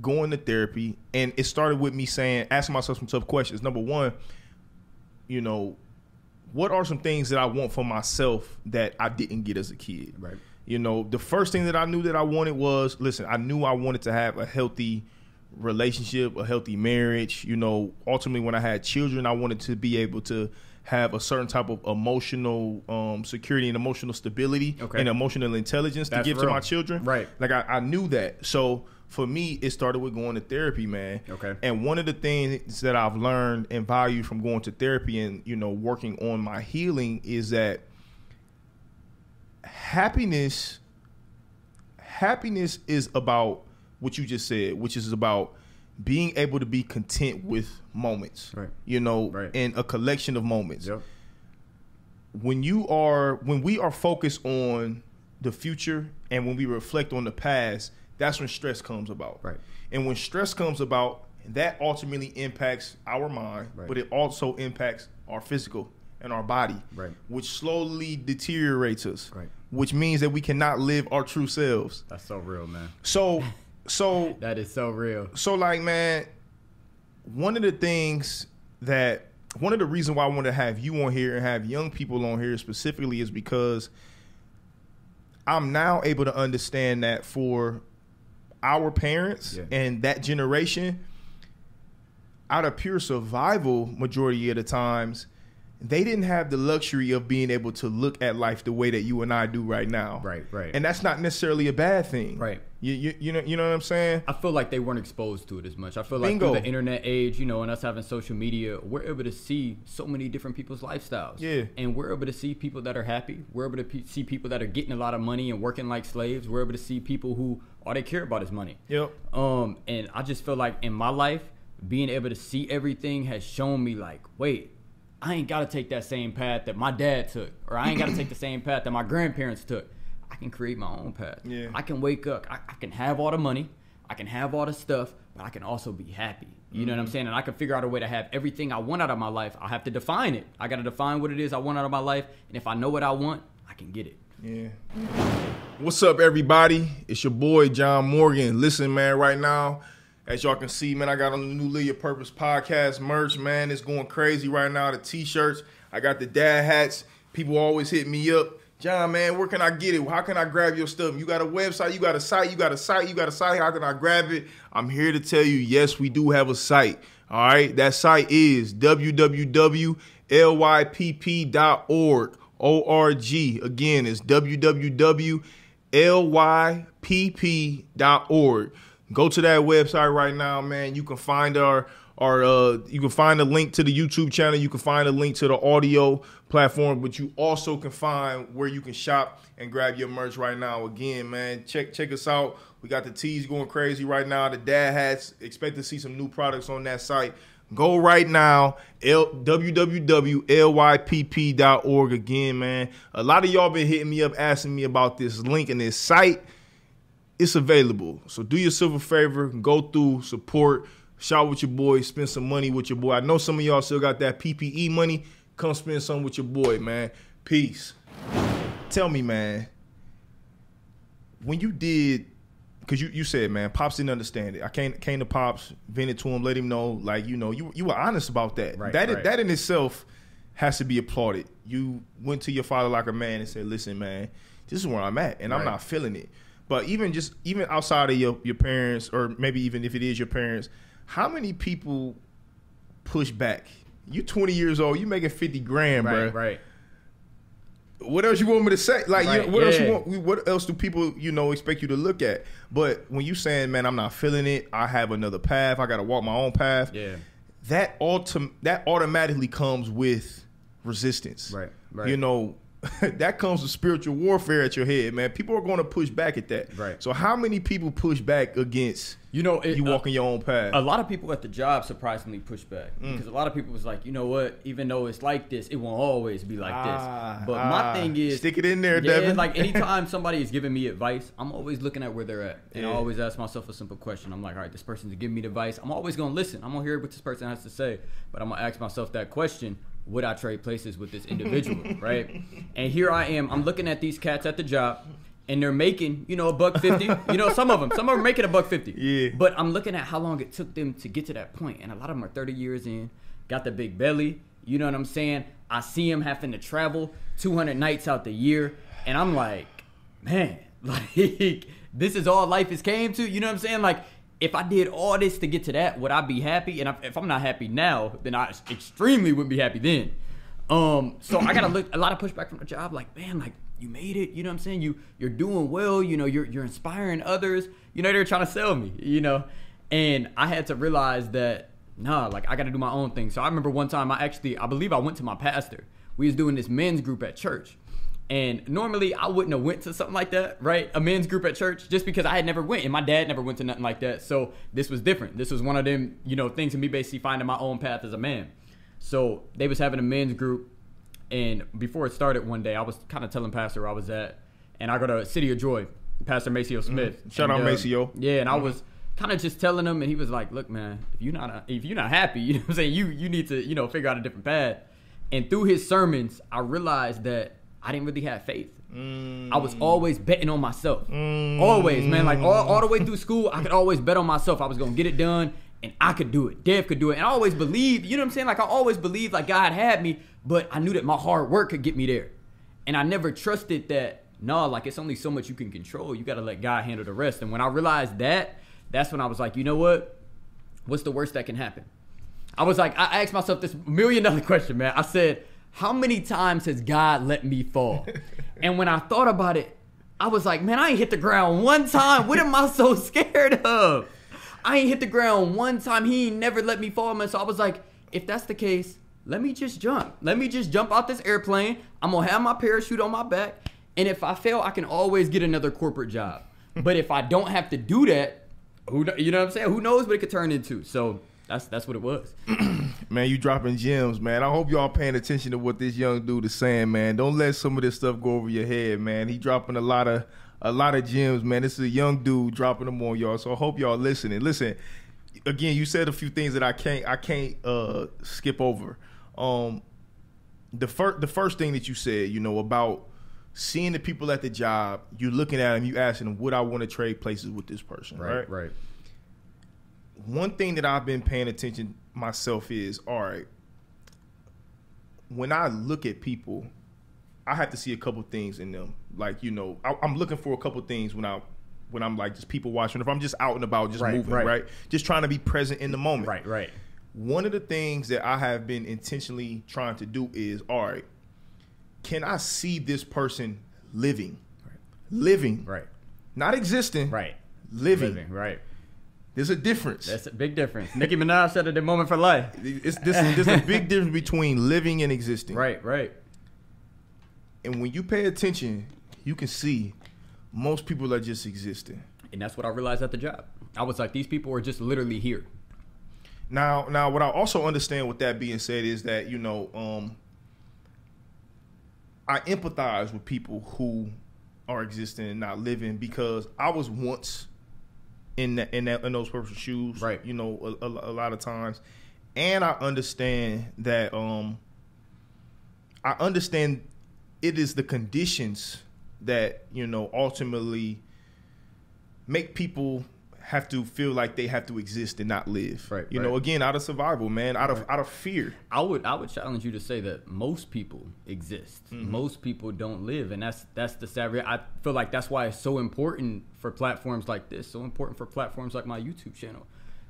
going to therapy and it started with me saying asking myself some tough questions. Number 1, you know, what are some things that I want for myself that I didn't get as a kid? Right. You know, the first thing that I knew that I wanted was listen, I knew I wanted to have a healthy relationship, a healthy marriage. You know, ultimately, when I had children, I wanted to be able to have a certain type of emotional um, security and emotional stability Okay. and emotional intelligence That's to give to my children. Right. Like, I, I knew that. So, for me, it started with going to therapy, man. Okay. And one of the things that I've learned and value from going to therapy and, you know, working on my healing is that happiness happiness is about what you just said, which is about being able to be content with moments. Right. You know, Right. and a collection of moments. Yep. When you are when we are focused on the future and when we reflect on the past, that's when stress comes about. Right. And when stress comes about, that ultimately impacts our mind, Right. but it also impacts our physical and our body, Right. which slowly deteriorates us, Right. which means that we cannot live our true selves. That's so real, man. So, so, That is so real. so, like, man, one of the things that one of the reasons why I want to have you on here and have young people on here specifically is because I'm now able to understand that for our parents Yeah. and that generation, out of pure survival, majority of the times, they didn't have the luxury of being able to look at life the way that you and I do right now. Right, right. And that's not necessarily a bad thing. Right. You, you, you know you know what I'm saying? I feel like they weren't exposed to it as much. I feel like Bingo. through the internet age, you know, and us having social media, we're able to see so many different people's lifestyles. Yeah. And we're able to see people that are happy. We're able to pe- see people that are getting a lot of money and working like slaves. We're able to see people who all they care about is money. Yep. Um, and I just feel like in my life, being able to see everything has shown me like, wait, I ain't gotta take that same path that my dad took, or I ain't gotta take the same path that my grandparents took. I can create my own path. Yeah. I can wake up. I, I can have all the money. I can have all the stuff, but I can also be happy. You know what I'm saying? And I can figure out a way to have everything I want out of my life. I have to define it. I gotta define what it is I want out of my life, and if I know what I want, I can get it. Yeah. What's up, everybody? It's your boy John Morgan. Listen, man, right now, as y'all can see, man, I got on the new Live Your Purpose podcast merch, man. It's going crazy right now. The t-shirts, I got the dad hats. People always hit me up. John, man, where can I get it? How can I grab your stuff? You got a website, you got a site, you got a site, you got a site. How can I grab it? I'm here to tell you, yes, we do have a site. All right, that site is www.lypp.org. O-R-G. Again, it's www.lypp.org. Go to that website right now, man. You can find our our uh you can find a link to the YouTube channel, you can find a link to the audio platform, but you also can find where you can shop and grab your merch right now. Again, man, check check us out. We got the tees going crazy right now. The dad hats. Expect to see some new products on that site. Go right now, L- www.lypp.org. Again, man. A lot of y'all been hitting me up asking me about this link and this site. It's available. So do yourself a favor, go through, support, shout with your boy, spend some money with your boy. I know some of y'all still got that PPP money. Come spend some with your boy, man. Peace. Tell me, man, when you did because you, you said, man, pops didn't understand it. I came came to pops, vented to him, let him know, like you know, you you were honest about that. Right, that right. that in itself has to be applauded. You went to your father like a man and said, "Listen, man, this is where I'm at, and I'm not feeling it." But even just even outside of your your parents, or maybe even if it is your parents, how many people push back? You 20 years old, you making 50 grand, Right, bro. right. What else you want me to say? Like, Right, you, what else you yeah. want? What else do people, you know, expect you to look at? But when you saying, man, I'm not feeling it. I have another path. I got to walk my own path. Yeah. That autom- that automatically comes with resistance. Right, right. You know, that comes with spiritual warfare at your head, man. People are going to push back at that. Right. So how many people push back against You know, it, you uh, walking your own path? a lot of people at the job surprisingly push back Mm. because a lot of people was like, you know what, even though it's like this, it won't always be like Ah, this. But ah. my thing is, Stick it in there, yeah, Devin. like anytime somebody is giving me advice, I'm always looking at where they're at, and I always ask myself a simple question. I'm like, all right, this person's giving me advice. I'm always gonna listen. I'm gonna hear what this person has to say, but I'm gonna ask myself that question: Would I trade places with this individual, right? And here I am. I'm looking at these cats at the job. And they're making, you know, a buck fifty. You know, some of them, some of them are making a buck fifty. Yeah. But I'm looking at how long it took them to get to that point, and a lot of them are 30 years in, got the big belly. You know what I'm saying? I see them having to travel 200 nights out the year, and I'm like, man, like this is all life has came to. You know what I'm saying? Like, if I did all this to get to that, would I be happy? And if I'm not happy now, then I extremely wouldn't be happy then. Um, so I gotta look a lot of pushback from the job. Like, man, like you made it. You know what I'm saying? You you're doing well. You know, you're you're inspiring others. You know, they're trying to sell me. You know, and I had to realize that nah, like I got to do my own thing. So I remember one time I actually I believe I went to my pastor. We was doing this men's group at church. And normally I wouldn't have went to something like that, right? A men's group at church, just because I had never went, and my dad never went to nothing like that. So this was different. This was one of them, you know, things of me basically finding my own path as a man. So they was having a men's group, and before it started one day, I was kind of telling Pastor where I was at, and I go to City of Joy, Pastor Maceo Smith. Mm-hmm. Shout And, out uh, Maceo. Yeah, and I was kind of just telling him, and he was like, "Look, man, if you're not if you're not happy, you know what I'm saying, you you need to you know figure out a different path." And through his sermons, I realized that I didn't really have faith. I was always betting on myself. Always, man. Like all, all the way through school, I could always bet on myself. I was gonna get it done, and I could do it. Dev could do it, and I always believed. You know what I'm saying? Like I always believed like God had me, but I knew that my hard work could get me there, and I never trusted that. No, like it's only so much you can control. You got to let God handle the rest. And when I realized that, that's when I was like, you know what? What's the worst that can happen? I was like, I asked myself this million dollar question, man. I said, how many times has God let me fall? and when I thought about it, I was like, man, I ain't hit the ground one time. What am I so scared of? I ain't hit the ground one time. He ain't never let me fall, man. So I was like, if that's the case, let me just jump. Let me just jump out this airplane. I'm gonna have my parachute on my back. And if I fail, I can always get another corporate job. but if I don't have to do that, who you know what I'm saying? Who knows what it could turn into? So that's that's what it was. Man, you dropping gems, man. I hope y'all paying attention to what this young dude is saying, man. Don't let some of this stuff go over your head, man. He dropping a lot of a lot of gems, man. This is a young dude dropping them on y'all. So I hope y'all listening. Listen, again, you said a few things that I can't I can't uh skip over. Um the first the first thing that you said, you know, about seeing the people at the job, you looking at them, you asking them, would I want to trade places with this person, right? right. one thing that I've been paying attention myself is all right. When I look at people, I have to see a couple things in them. Like you know, I, I'm looking for a couple things when I when I'm like just people watching. If I'm just out and about, just Right, moving, right. right. Just trying to be present in the moment. Right, right. One of the things that I have been intentionally trying to do is all right. Can I see this person living, living, Right. not existing, Right. living. Living, right. There's a difference. That's a big difference. Nicki Minaj said it the Moment for Life. It's this. There's a big difference between living and existing. Right, right. And when you pay attention, you can see most people are just existing. And that's what I realized at the job. I was like, these people are just literally here. Now, now, what I also understand with that being said is that you know, um, I empathize with people who are existing and not living because I was once in that in that in those person's shoes, Right. You know, a, a, a lot of times, and I understand that um, I understand it is the conditions that you know ultimately make people have to feel like they have to exist and not live. Right, You know, again, out of survival, man, out of out of fear. I would I would challenge you to say that most people exist. Mm-hmm. Most people don't live, and that's that's the sad. rea- I feel like that's why it's so important for platforms like this. So important for platforms like my YouTube channel.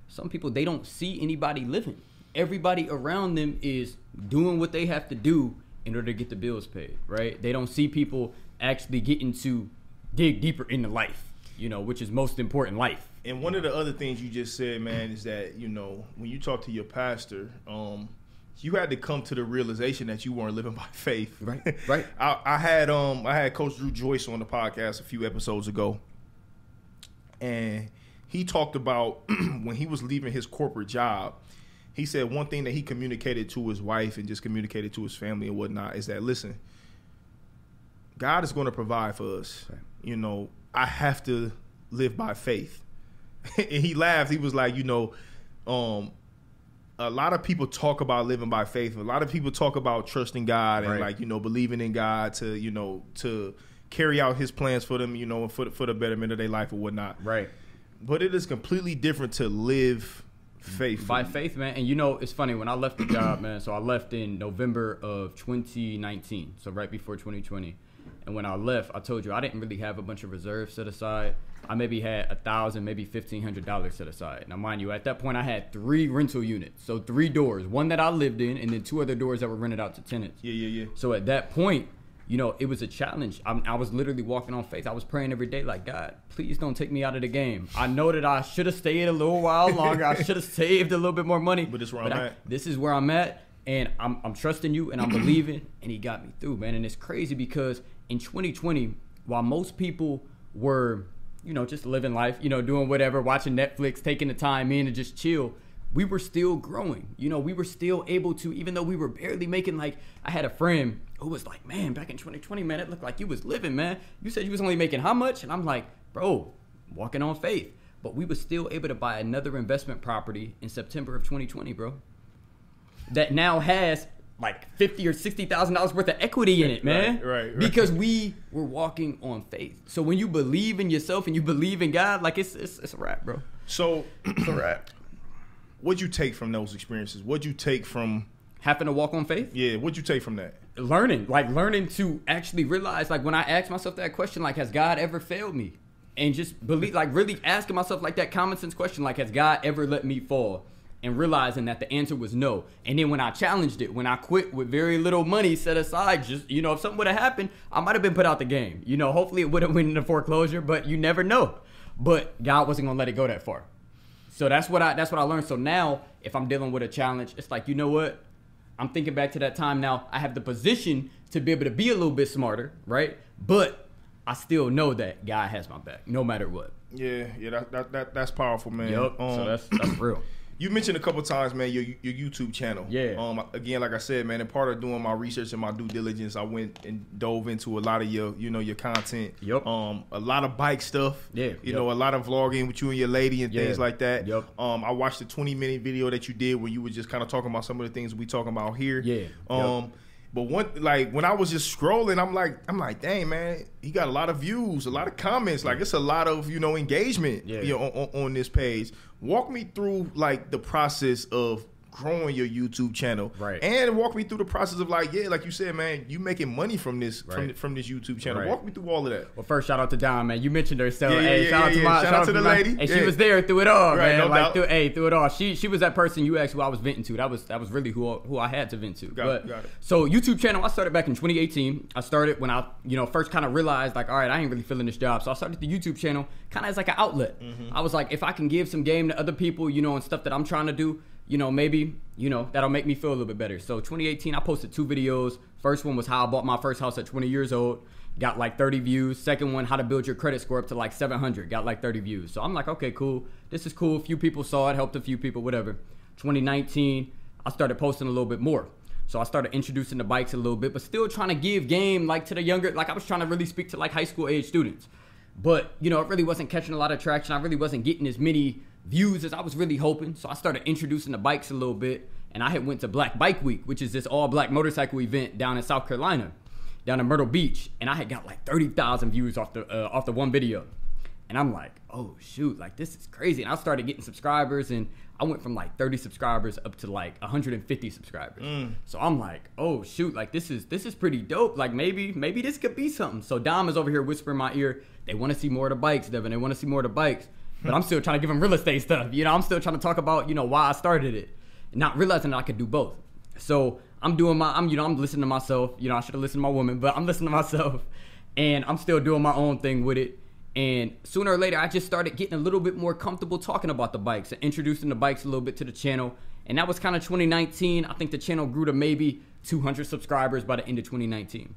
Some people they don't see anybody living. Everybody around them is doing what they have to do, in order to get the bills paid, right? They don't see people actually getting to dig deeper into life, you know, which is most important life. And one of the other things you just said, man, is that you know when you talk to your pastor, um, you had to come to the realization that you weren't living by faith. Right, right. I, I had um I had Coach Drew Joyce on the podcast a few episodes ago, and he talked about when he was leaving his corporate job. He said one thing that he communicated to his wife and just communicated to his family and whatnot is that listen, God is going to provide for us. Right. You know, I have to live by faith. And he laughed. He was like, you know, um, a lot of people talk about living by faith. A lot of people talk about trusting God and Right. like you know believing in God to you know to carry out His plans for them. You know for for the betterment of their life or whatnot. Right. But it is completely different to live faith By faith, man. And you know, it's funny when I left the job, man. So I left in November of 2019, so right before 2020. And when I left, I told you I didn't really have a bunch of reserves set aside. I maybe had a thousand, maybe fifteen hundred dollars set aside. Now, mind you, at that point, I had three rental units, so three doors, one that I lived in, and then two other doors that were rented out to tenants. Yeah, yeah, yeah. So at that point, you know, it was a challenge. I'm, I was literally walking on faith. I was praying every day, like, God, please don't take me out of the game. I know that I should have stayed a little while longer. I should have saved a little bit more money. But this is where I'm I- at. This is where I'm at. And I'm, I'm trusting you and I'm believing. And he got me through, man. And it's crazy because in 2020, while most people were, you know, just living life, you know, doing whatever, watching Netflix, taking the time in to just chill, we were still growing. You know, we were still able to, even though we were barely making like, I had a friend who was like, man, back in 2020, man, it looked like you was living, man. You said you was only making how much? And I'm like, bro, walking on faith. But we was still able to buy another investment property in September of 2020, bro. That now has like fifty or sixty thousand dollars worth of equity in it, man. Right, right, right. Because we were walking on faith. So when you believe in yourself and you believe in God, like it's it's, it's a wrap, bro. So, It's a wrap. what'd you take from those experiences? What'd you take from? Having to walk on faith. Yeah, what'd you take from that? learning like learning to actually realize like when i ask myself that question like has god ever failed me and just believe like really asking myself like that common sense question like has god ever let me fall and realizing that the answer was no and then when i challenged it when i quit with very little money set aside just you know if something would have happened i might have been put out the game you know hopefully it would have went into foreclosure but you never know but god wasn't gonna let it go that far so that's what I that's what I learned. So now if I'm dealing with a challenge, it's like, you know what? I'm thinking back to that time now. I have the position to be able to be a little bit smarter, right? But I still know that God has my back, no matter what. Yeah, yeah, that, that, that that's powerful, man. So Um, that's that's real. You mentioned a couple times, man, your your YouTube channel. Yeah. Um. Again, like I said, man, and part of doing my research and my due diligence, I went and dove into a lot of your, you know, your content. Yep. Um. A lot of bike stuff. Yeah, You yup. know, a lot of vlogging with you and your lady and things like that. Yep. Um. I watched the 20 minute video that you did where you were just kind of talking about some of the things we talking about here. Yeah. Um. But one like when I was just scrolling, I'm like, I'm like, dang man, he got a lot of views, a lot of comments, like it's a lot of you know engagement, Yeah. you know, on, on this page. Walk me through like the process of growing your YouTube channel, Right. And walk me through the process of like, yeah, like you said, man, you making money from this from Right. from this YouTube channel. Right. Walk me through all of that. Well, first shout out to Dom, man. You mentioned her, so Yeah, yeah, hey, yeah, shout out to my Shout out to the my- lady. And she was there through it all, Right, man. no like doubt. through, hey, through it all. She she was that person you asked who I was venting to. That was that was really who who I had to vent to. Got it, got it. so YouTube channel, I started back in 2018. I started when I you know first kind of realized like, all right, I ain't really feeling this job, so I started the YouTube channel kind of as like an outlet. Mm-hmm. I was like, if I can give some game to other people, you know, and stuff that I'm trying to do. You know, maybe you know that'll make me feel a little bit better. So 2018, I posted two videos. First one was how I bought my first house at 20 years old got like 30 views. Second one, how to build your credit score up to like 700, got like 30 views. So I'm like, okay, cool. This is cool. A few people saw it, helped a few people, whatever. 2019, I started posting a little bit more. So I started introducing the bikes a little bit, but still trying to give game like to the younger, like I was trying to really speak to like high school age students. But you know, it really wasn't catching a lot of traction. I really wasn't getting as many views as I was really hoping. So I started introducing the bikes a little bit, and I had went to Black Bike Week, which is this all black motorcycle event down in South Carolina down in Myrtle Beach, and I had got like thirty thousand views off the uh, off the one video, and I'm like, oh shoot, like this is crazy. And I started getting subscribers, and I went from like thirty subscribers up to like 150 subscribers. So I'm like, oh shoot, like this is this is pretty dope. Like maybe maybe this could be something. So Dom is over here whispering in my ear, they want to see more of the bikes, Devin. They want to see more of the bikes. But I'm still trying to give them real estate stuff. You know, I'm still trying to talk about you know why I started it, not realizing that I could do both. So I'm doing my, I'm you know, I'm listening to myself. You know, I should have listened to my woman, but I'm listening to myself, and I'm still doing my own thing with it. And sooner or later, I just started getting a little bit more comfortable talking about the bikes and introducing the bikes a little bit to the channel. And that was kind of 2019. I think the channel grew to maybe 200 subscribers by the end of 2019.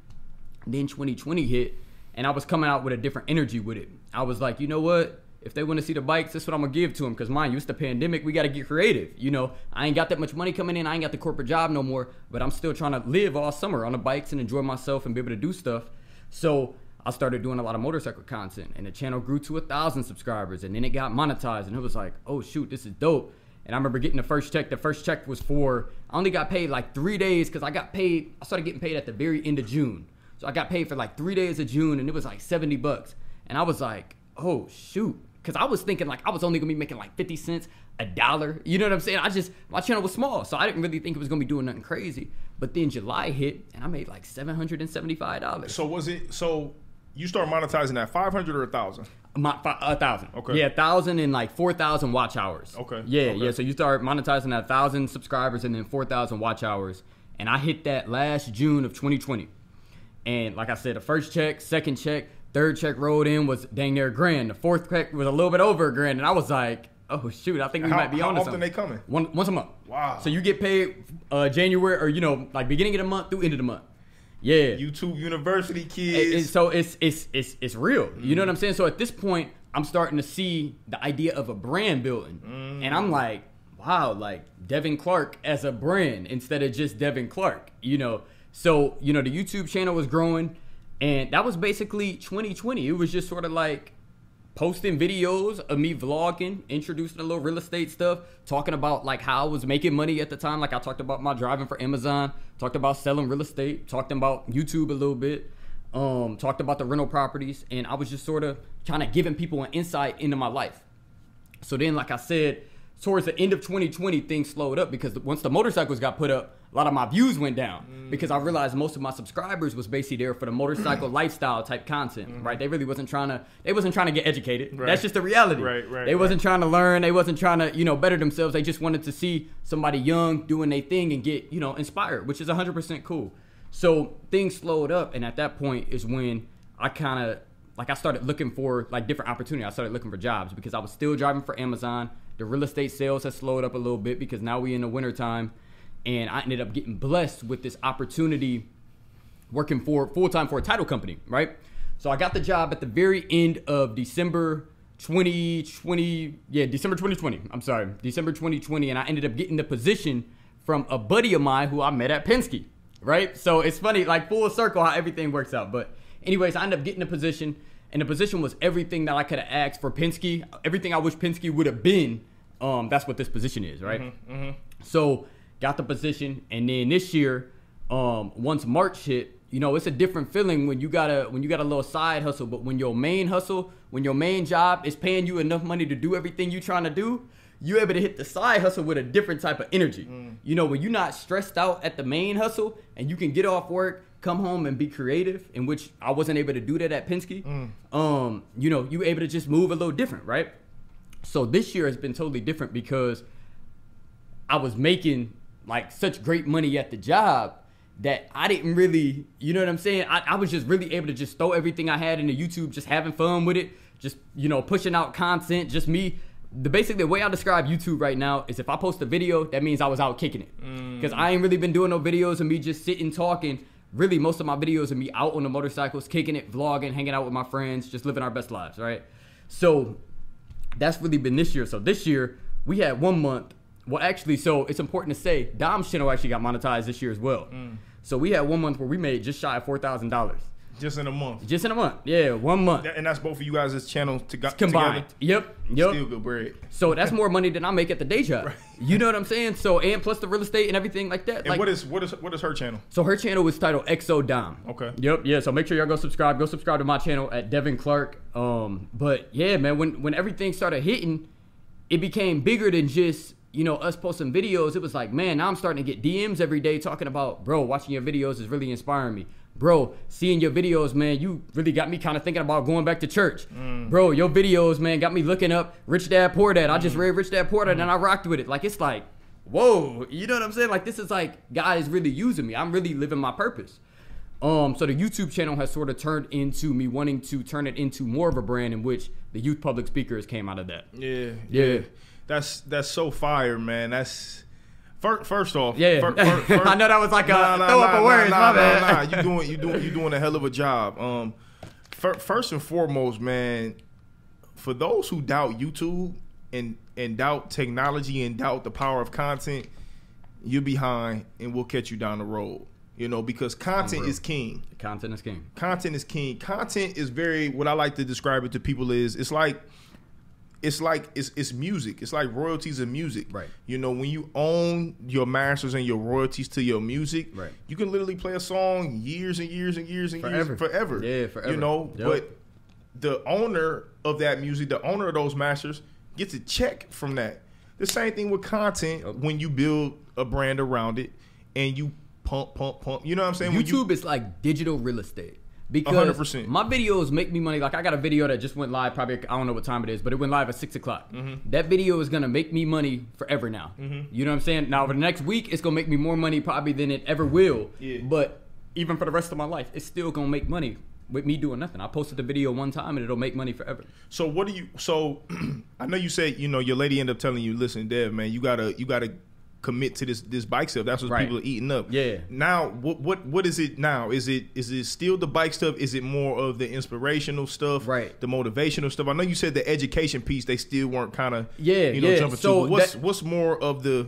Then 2020 hit, and I was coming out with a different energy with it. I was like, you know what? If they want to see the bikes, that's what I'm gonna give to them. Cause mind you, it's the pandemic. We gotta get creative. You know, I ain't got that much money coming in. I ain't got the corporate job no more. But I'm still trying to live all summer on the bikes and enjoy myself and be able to do stuff. So I started doing a lot of motorcycle content, and the channel grew to a thousand subscribers, and then it got monetized, and it was like, oh shoot, this is dope. And I remember getting the first check. The first check was for I only got paid like three days because I got paid. I started getting paid at the very end of June, so I got paid for like three days of June, and it was like seventy bucks. And I was like, oh shoot, because I was thinking like I was only gonna be making like fifty cents, a dollar. You know what I'm saying? I just my channel was small, so I didn't really think it was gonna be doing nothing crazy. But then July hit, and I made like seven hundred and seventy five dollars. So was it so you start monetizing at 500 or a 1000? My, a thousand. Okay. Yeah, a thousand and like four thousand watch hours. Okay. Yeah, Okay. yeah. So you start monetizing at a thousand subscribers and then four thousand watch hours, and I hit that last June of 2020. And like I said, the first check, second check, third check rolled in was dang near a grand. The fourth check was a little bit over a grand, and I was like, oh shoot, I think we How- might be how on to often something. they coming? One once a month. Wow. So you get paid uh, January or you know like beginning of the month through end of the month. Yeah. YouTube University It- kids. it's- so it's it's it's it's real. You know what I'm saying? So at this point, I'm starting to see the idea of a brand building, and I'm like, wow, like Devin Clark as a brand instead of just Devin Clark. You know, so you know the YouTube channel was growing, and that was basically 2020. It was just sort of like posting videos of me vlogging, introducing a little real estate stuff, talking about like how I was making money at the time. Like I talked about my driving for Amazon, talked about selling real estate, talked about YouTube a little bit, um, talked about the rental properties, and I was just sort of kind of giving people an insight into my life. So then, like I said, towards the end of 2020, things slowed up because once the motorcycles got put up, a lot of my views went down mm. because I realized most of my subscribers was basically there for the motorcycle lifestyle type content, mm-hmm. right? They really wasn't trying to, they wasn't trying to get educated. Right. That's just the reality. Right, right, They wasn't trying to learn. They wasn't trying to, you know, better themselves. They just wanted to see somebody young doing their thing and get, you know, inspired, which is 100% cool. So things slowed up, and at that point is when I kind of like I started looking for like different opportunities. I started looking for jobs because I was still driving for Amazon. The real estate sales has slowed up a little bit because now we in the wintertime. And I ended up getting blessed with this opportunity working for full time for a title company, right? So I got the job at the very end of December 2020. Yeah, December 2020. I'm sorry, December 2020. And I ended up getting the position from a buddy of mine who I met at Penske, right? So it's funny, like full circle how everything works out. But, anyways, I ended up getting a position. And the position was everything that I could have asked for Penske, everything I wish Penske would have been. Um, that's what this position is, right? So got the position, and then this year, um, once March hit, you know, it's a different feeling when you got a when you got a little side hustle, but when your main hustle, when your main job is paying you enough money to do everything you're trying to do, you're able to hit the side hustle with a different type of energy. You know, when you're not stressed out at the main hustle and you can get off work, come home and be creative, in which I wasn't able to do that at Penske. Um, you know, you were able to just move a little different, right? So this year has been totally different because I was making like such great money at the job that I didn't really, you know what I'm saying? I, I was just really able to just throw everything I had into YouTube, just having fun with it, just, you know, pushing out content, just me. The basically the way I describe YouTube right now is if I post a video, that means I was out kicking it. Because I ain't really been doing no videos of me just sitting talking. Really, most of my videos of me out on the motorcycles, kicking it, vlogging, hanging out with my friends, just living our best lives, right? So that's really been this year. So this year we had one month. Well, actually, so it's important to say Dom's channel actually got monetized this year as well. Mm. So we had one month where we made just shy of four thousand dollars, just in a month. just in a month. Yeah, one month That- and that's both of you guys' channels to got combined. Together. Yep, yep. Still good bread. So that's more money than I make at the day job. You know what I'm saying? So and plus the real estate and everything like that. And like, what is what is what is her channel? So her channel was titled Xo Dom. Okay. Yep. Yeah. So make sure y'all go subscribe. Go subscribe to my channel at Devin Clark. Um. But yeah, man. When when everything started hitting, it became bigger than just you know us posting videos. It was like, man, now I'm starting to get DMs every day talking about, bro, watching your videos is really inspiring me. Bro, seeing your videos, man, you really got me kind of thinking about going back to church. Mm. Bro, your videos, man, got me looking up Rich Dad Poor Dad. I just mm. read Rich Dad Poor Dad and mm. I rocked with it. Like it's like whoa, you know what I'm saying? Like this is like God is really using me. I'm really living my purpose. Um, so the YouTube channel has sort of turned into me wanting to turn it into more of a brand in which the youth public speakers came out of that. Yeah, Yeah. That's that's so fire, man. That's first, first off. Yeah. fir- fir- fir- I know that was like a Nah, nah, throw up nah, words, nah, my nah, bad. Nah, you doing you doing you doing a hell of a job. Um, first and foremost, man, for those who doubt YouTube and and doubt technology and doubt the power of content, you're behind, and we'll catch you down the road. You know, because content is king. Content is king. content is king. Content is very what I like to describe it to people is it's like it's like it's it's music. It's like royalties of music. Right. You know, when you own your masters and your royalties to your music, Right. you can literally play a song years and years and years and Forever. years forever. Yeah, forever. You know, Yep. but the owner of that music, the owner of those masters, gets a check from that. The same thing with content Yep. when you build a brand around it and you pump, pump, pump. You know what I'm saying? When you- YouTube is like digital real estate. Because 100%. my videos make me money. Like I got a video that just went live. Probably I don't know what time it is, but it went live at six o'clock. Mm-hmm. That video is gonna make me money forever now. You know what I'm saying? Now over the next week, it's gonna make me more money probably than it ever will. Yeah. But even for the rest of my life, it's still gonna make money with me doing nothing. I posted the video one time and it'll make money forever. So what do you? So I know you said you know your lady ended up telling you, listen, Dev, man, you gotta you gotta commit to this this bike stuff. That's what Right. people are eating up. Yeah. Now what what what is it now? Is it is it still the bike stuff? Is it more of the inspirational stuff? Right. The motivational stuff. I know you said the education piece. They still weren't kind of Yeah, you know yeah. jumping So to. What's that- what's more of the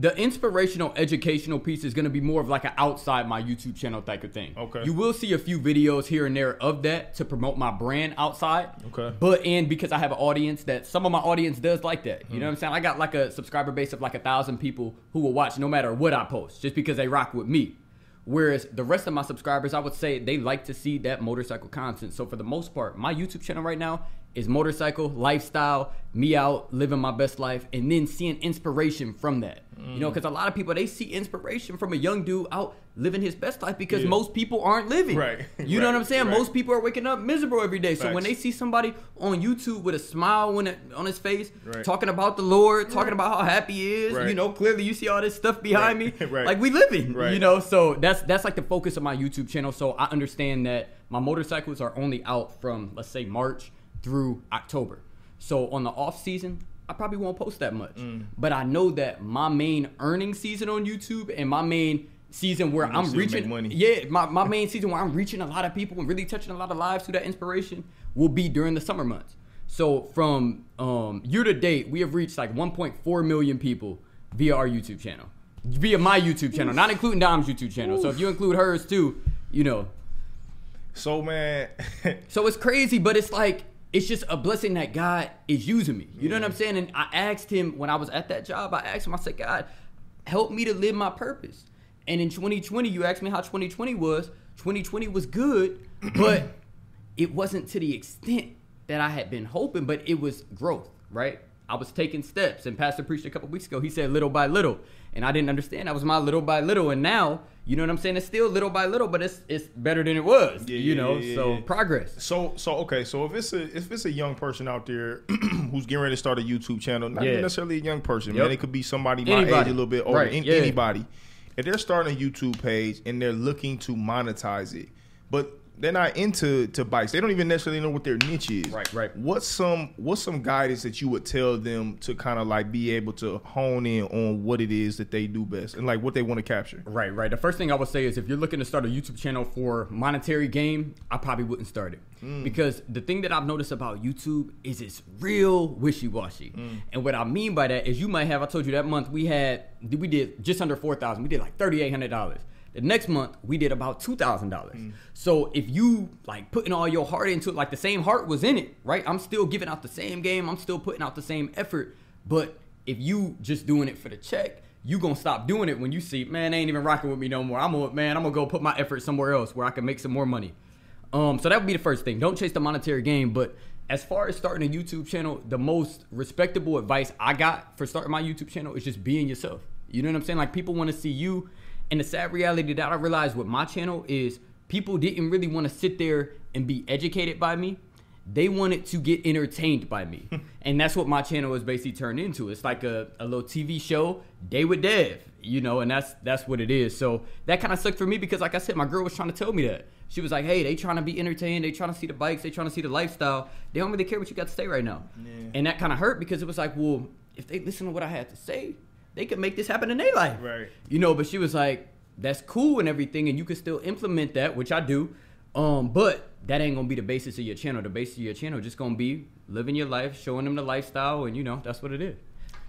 The inspirational educational piece is going to be more of like an outside my YouTube channel type of thing. Okay. You will see a few videos here and there of that to promote my brand outside. Okay. But and because I have an audience that some of my audience does like that. You know what I'm saying? I got like a subscriber base of like a thousand people who will watch no matter what I post just because they rock with me. Whereas the rest of my subscribers, I would say they like to see that motorcycle content. So for the most part, my YouTube channel right now is motorcycle, lifestyle, me out living my best life, and then seeing inspiration from that. You know, mm. because a lot of people they see inspiration from a young dude out living his best life because Yeah. most people aren't living. Right. You know what I'm saying? Right. Most people are waking up miserable every day. So when they see somebody on YouTube with a smile when it, on his face, Right. talking about the Lord, talking about how happy he is, Right. you know, clearly you see all this stuff behind Right. me. Right. Like we living, Right. you know. So that's that's like the focus of my YouTube channel. So I understand that my motorcycles are only out from let's say March through October. So on the off season, I probably won't post that much. Mm. But I know that my main earning season on YouTube and my main season where I'm reaching money. yeah, my, my main season where I'm reaching a lot of people and really touching a lot of lives through that inspiration will be during the summer months. So from um, year to date, we have reached like 1.4 million people via our YouTube channel, via my YouTube channel, not including Dom's YouTube channel. So if you include hers too, you know. so man? So it's crazy, but it's like it's just a blessing that God is using me. You know what I'm saying? And I asked him when I was at that job, I asked him, I said, God, help me to live my purpose. And in 2020, you asked me how 2020 was. 2020 was good, but it wasn't to the extent that I had been hoping, but it was growth, right? I was taking steps, and Pastor preached a couple weeks ago. He said little by little, and I didn't understand. That was my little by little, and now you know what I'm saying. It's still little by little, but it's it's better than it was. Yeah, you yeah, know, yeah, so yeah. progress. So so okay, so if it's a if it's a young person out there who's getting ready to start a YouTube channel, not necessarily a young person, Yep. man, it could be somebody my Anybody. age, a little bit older, Right, anybody. If they're starting a YouTube page and they're looking to monetize it, but they're not into to bikes, they don't even necessarily know what their niche is. Right, right. What's some what's some guidance that you would tell them to kind of like be able to hone in on what it is that they do best and like what they want to capture? Right, right. The first thing I would say is if you're looking to start a YouTube channel for monetary gain, I probably wouldn't start it. Mm. Because the thing that I've noticed about YouTube is it's real wishy-washy. Mm. And what I mean by that is you might have, I told you that month we had, we did just under 4000 We did like $3,800. The next month we did about $2,000. So if you like putting all your heart into it, like the same heart was in it, right? I'm still giving out the same game. I'm still putting out the same effort. But if you just doing it for the check, you gonna stop doing it when you see, man, they ain't even rocking with me no more. I'm gonna, man, I'm gonna go put my effort somewhere else where I can make some more money. Um, so that would be the first thing. Don't chase the monetary gain. But as far as starting a YouTube channel, the most respectable advice I got for starting my YouTube channel is just being yourself. You know what I'm saying? Like people want to see you. And the sad reality that I realized with my channel is people didn't really want to sit there and be educated by me. they wanted to get entertained by me. and that's what my channel is basically turned into. It's like a, a little TV show, Day with Dev, you know, and that's that's what it is. So that kind of sucked for me because like I said, my girl was trying to tell me that. She was like, hey, they trying to be entertained, they trying to see the bikes, they trying to see the lifestyle. They don't really care what you got to say right now. Yeah. And that kind of hurt because it was like, well, if they listen to what I had to say, they could make this happen in their life. Right. You know, but she was like, that's cool and everything, and you can still implement that, which I do. Um, but that ain't gonna be the basis of your channel. The basis of your channel just gonna be living your life, showing them the lifestyle, and you know, that's what it is.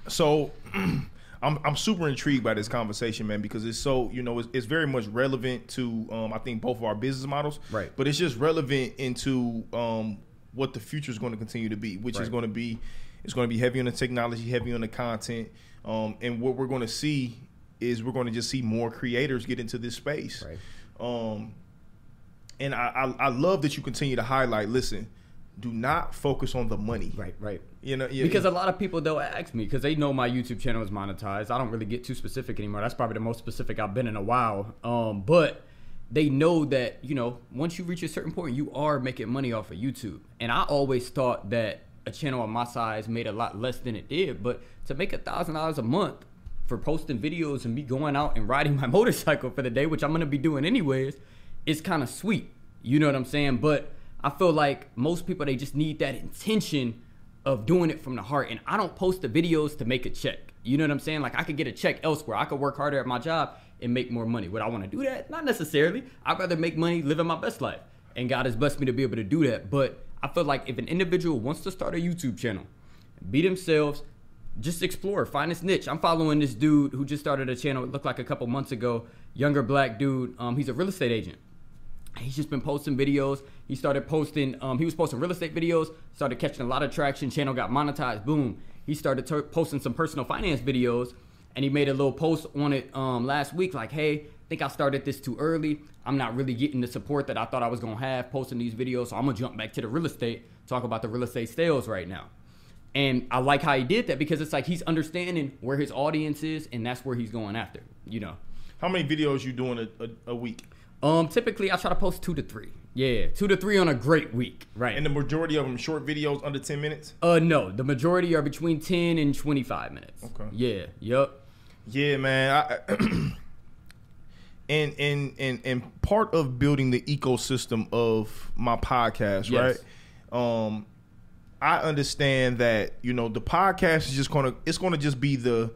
So I'm I'm super intrigued by this conversation, man, because it's so you know it's, it's very much relevant to um, I think both of our business models, Right. But it's just relevant into um, what the future is going to continue to be, which is going to be it's going to be heavy on the technology, heavy on the content, um, and what we're going to see is we're going to just see more creators get into this space. Right. Um, and I, I I love that you continue to highlight. Listen, do not focus on the money. Right, right. You know, yeah, Because a lot of people they'll ask me because they know my YouTube channel is monetized. I don't really get too specific anymore. That's probably the most specific I've been in a while. Um, but they know that you know once you reach a certain point, you are making money off of YouTube. And I always thought that a channel of my size made a lot less than it did. But to make a thousand dollars a month for posting videos and me going out and riding my motorcycle for the day, which I'm gonna be doing anyways, it's kind of sweet. You know what I'm saying? But I feel like most people they just need that intention of doing it from the heart. And I don't post the videos to make a check. You know what I'm saying? Like I could get a check elsewhere. I could work harder at my job and make more money. Would I want to do that? Not necessarily. I'd rather make money living my best life. And God has blessed me to be able to do that. But I feel like if an individual wants to start a YouTube channel, be themselves, just explore, find this niche. I'm following this dude who just started a channel. It looked like a couple months ago. Younger black dude. Um, he's a real estate agent. He's just been posting videos. He started posting. Um, he was posting real estate videos. Started catching a lot of traction. Channel got monetized. Boom. He started ter- posting some personal finance videos, and he made a little post on it um, last week. Like, hey, think I started this too early. I'm not really getting the support that I thought I was gonna have posting these videos. So I'm gonna jump back to the real estate. Talk about the real estate sales right now. And I like how he did that because it's like he's understanding where his audience is, and that's where he's going after. You know. How many videos you doing a, a, a week? Um, typically I try to post two to three. Yeah, two to three on a great week, right? And the majority of them short videos under 10 minutes? uh, no, the majority are between ten and twenty-five minutes. Okay. Yeah. Yup. Yeah, man. I, and and and and part of building the ecosystem of my podcast, Yes. right? Um I understand that, you know, the podcast is just gonna it's gonna just be the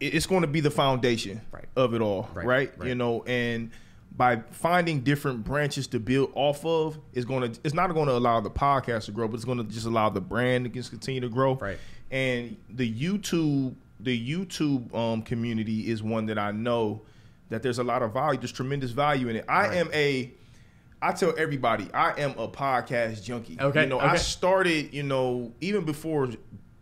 it's gonna be the foundation Right. of it all, Right, right? right. You know, and by finding different branches to build off of, is going to it's not going to allow the podcast to grow, but it's going to just allow the brand to just continue to grow. Right. And the YouTube the YouTube um, community is one that I know that there's a lot of value. There's tremendous value in it. I Right. am a I tell everybody I am a podcast junkie. Okay, You know, I started, you know, even before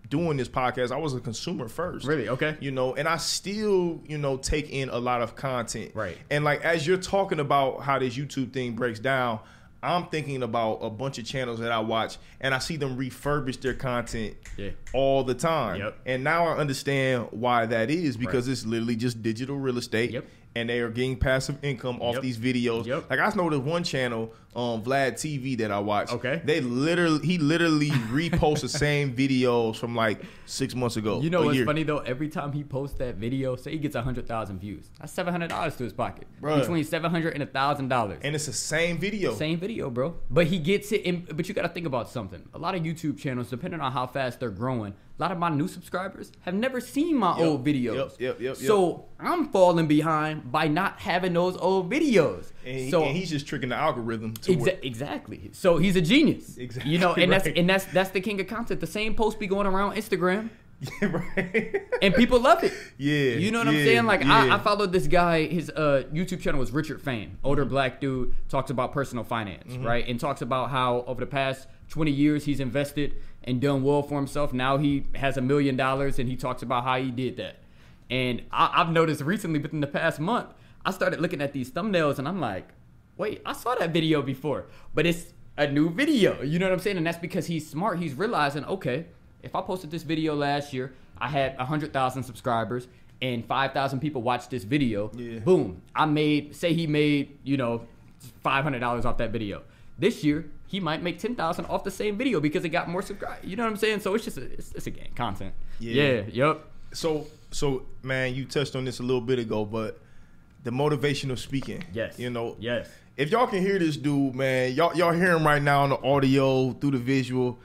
doing this podcast, I was a consumer first. Really? Okay. You know, and I still, you know, take in a lot of content. Right. And like as you're talking about how this YouTube thing breaks down, I'm thinking about a bunch of channels that I watch and I see them refurbish their content Yeah. all the time. Yep. And now I understand why that is because Right. it's literally just digital real estate. Yep. And they are getting passive income off Yep. these videos. Yep. Like I know there's one channel, um, Vlad TV that I watch. Okay. They literally he literally reposts the same videos from like six months ago. You know what's year. funny though? Every time he posts that video, say he gets hundred thousand views, that's seven hundred dollars to his pocket. Bruh. Between seven hundred and a thousand dollars. And it's the same video. Same video, bro. But he gets it. In, but you got to think about something. A lot of YouTube channels, depending on how fast they're growing, a lot of my new subscribers have never seen my Yep, old videos. yep, yep, yep, So I'm falling behind by not having those old videos. And, he- so and he's just tricking the algorithm to Exa- exactly. So he's a genius. Exactly You know, and that's and that's that's the king of content. The same post be going around Instagram, right. and people love it. Yeah, You know what I'm saying? Like yeah. I, I followed this guy. His uh, YouTube channel was Richard Fain, older black dude, talks about personal finance, Mm-hmm. right? And talks about how over the past 20 years he's invested and done well for himself. Now he has a million dollars, and he talks about how he did that. And I, I've noticed recently, within the past month, I started looking at these thumbnails, and I'm like, wait, I saw that video before, but it's a new video. You know what I'm saying? And that's because he's smart. He's realizing, okay, if I posted this video last year, I had 100,000 subscribers and 5,000 people watched this video. Yeah. Boom. I made, say he made, you know, $500 off that video. This year, he might make ten thousand off the same video because it got more subscribers. You know what I'm saying? So it's just a, it's, it's a game content. Yeah. Yeah. Yep. So so man, you touched on this a little bit ago, but the motivational speaking. Yes. You know, Yes. if y'all can hear this dude, man, y'all y'all hear him right now on the audio through the visual.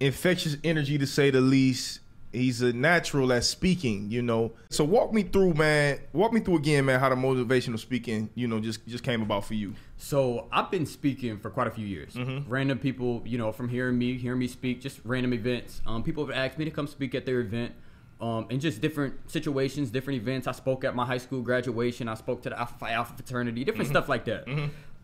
Infectious energy to say the least. He's a natural at speaking, you know. So walk me through, man. Walk me through again, man, how the motivational speaking, you know, just just came about for you. So I've been speaking for quite a few years. Random people, you know, from hearing me, hearing me speak, just random events. Um, people have asked me to come speak at their event, um, in just different situations, different events. I spoke at my high school graduation. I spoke to the Alpha Phi Alpha fraternity, different stuff like that.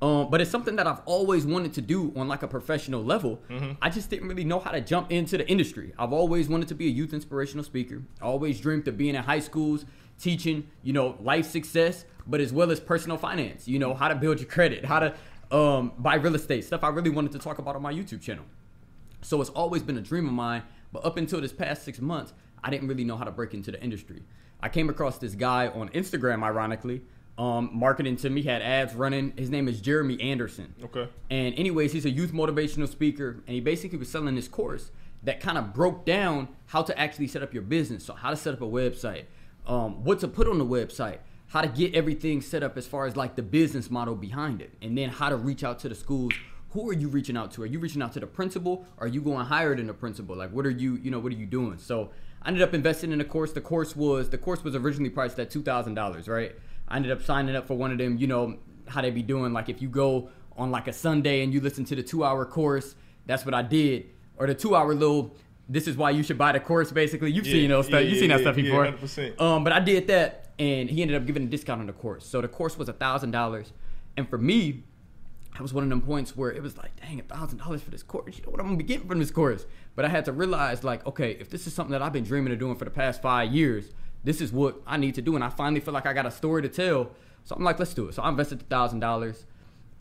Um, but it's something that I've always wanted to do on like a professional level. I just didn't really know how to jump into the industry. I've always wanted to be a youth inspirational speaker. I always dreamed of being in high schools, teaching, you know, life success, but as well as personal finance. You know, how to build your credit, how to um, buy real estate, stuff I really wanted to talk about on my YouTube channel. So it's always been a dream of mine. But up until this past six months, I didn't really know how to break into the industry. I came across this guy on Instagram, ironically, um, marketing to me, had ads running. His name is Jeremy Anderson. Okay. And anyways, he's a youth motivational speaker, and he basically was selling this course that kind of broke down how to actually set up your business. So how to set up a website, um, what to put on the website, how to get everything set up as far as like the business model behind it, and then how to reach out to the schools. Who are you reaching out to? Are you reaching out to the principal? Are you going higher than the principal? Like, what are you, you know, what are you doing? So I ended up investing in the course. The course was the course was originally priced at two thousand dollars, right? I ended up signing up for one of them. You know how they be doing. Like if you go on like a Sunday and you listen to the two hour course, that's what I did. Or the two hour little. This is why you should buy the course. Basically, you've Yeah, seen those stuff. yeah, You've seen that stuff before. 100%. Um, but I did that, and he ended up giving a discount on the course. So the course was a thousand dollars, and for me, that was one of them points where it was like, dang, a thousand dollars for this course. You know what I'm gonna be getting from this course? But I had to realize, like, okay, if this is something that I've been dreaming of doing for the past five years, this is what I need to do. And I finally feel like I got a story to tell. So I'm like, let's do it. So I invested the thousand dollars.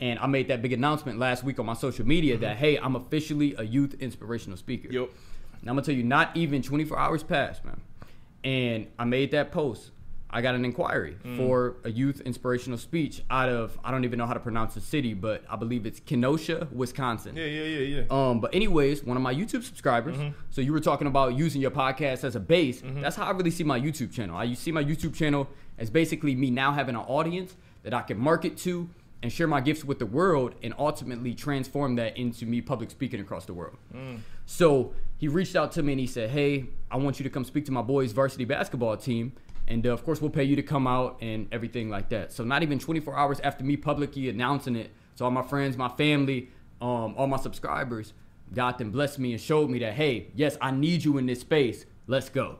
And I made that big announcement last week on my social media that mm-hmm. hey, I'm officially a youth inspirational speaker. Yep. Now I'm gonna tell you, not even 24 hours passed, man. And I made that post. I got an inquiry Mm. for a youth inspirational speech out of I don't even know how to pronounce the city, but I believe it's Kenosha, Wisconsin. Yeah, yeah, yeah, yeah. Um, but anyways, one of my YouTube subscribers. Mm-hmm. So you were talking about using your podcast as a base. That's how I really see my YouTube channel. I see my YouTube channel as basically me now having an audience that I can market to and share my gifts with the world, and ultimately transform that into me public speaking across the world. Mm. So he reached out to me and he said, "Hey, I want you to come speak to my boys' varsity basketball team." And uh, of course, we'll pay you to come out and everything like that. So, not even 24 hours after me publicly announcing it to all my friends, my family, um, all my subscribers, God then blessed me and showed me that, hey, yes, I need you in this space. Let's go.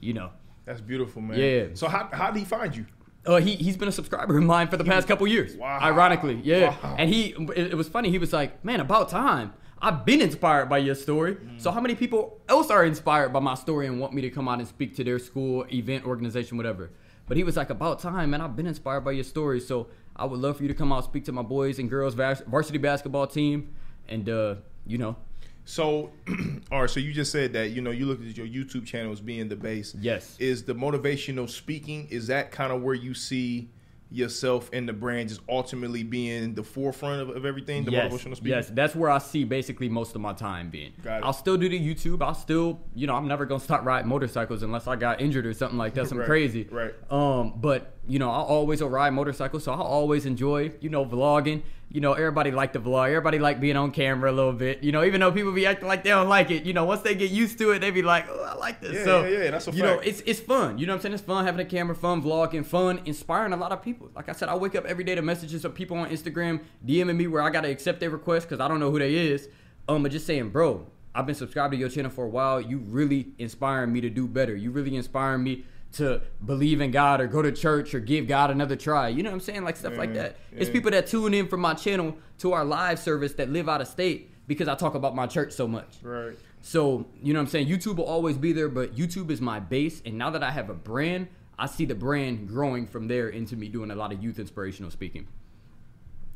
You know, That's beautiful, man. Yeah. So how how did he find you? uh, he he's been a subscriber of mine for the past couple years. Wow. Ironically, yeah. Wow. And he, it, it was funny. He was like, "Man, about time. I've been inspired by your story. Mm. So how many people else are inspired by my story and want me to come out and speak to their school, event, organization, whatever?" But he was like, "About time, man. I've been inspired by your story. So I would love for you to come out speak to my boys and girls varsity basketball team, and uh, you know, So, all right. So you just said that you know you look at your YouTube channel as being the base. Yes. Is the motivational speaking? Is that kind of where you see yourself and the brand just ultimately being the forefront of, of everything? The yes, motivational speaking. Yes, that's where I see basically most of my time being. I'll still do the YouTube. I'll still, you know, I'm never gonna stop riding motorcycles unless I got injured or something like that, something Right, crazy. right. Um, but you know, I'll always will ride motorcycles, so I'll always enjoy, you know, vlogging. You know, everybody like to vlog. Everybody like being on camera a little bit. You know, even though people be acting like they don't like it, you know, once they get used to it, they be like, oh, I like this. Yeah, so, yeah, yeah, that's a you know, it's it's fun. You know what I'm saying? It's fun having a camera, fun vlogging, fun inspiring a lot of people. Like I said, I wake up every day to messages of people on Instagram DMing me where I gotta accept their request because I don't know who they is. Um, but just saying, bro, I've been subscribed to your channel for a while. You really inspiring me to do better. You really inspiring me to believe in God or go to church or give God another try. You know what I'm saying? Like stuff like Yeah, that. It's people that tune in from my channel to our live service that live out of state because I talk about my church so much. Right. So, you know what I'm saying? YouTube will always be there, but YouTube is my base. And now that I have a brand, I see the brand growing from there into me doing a lot of youth inspirational speaking.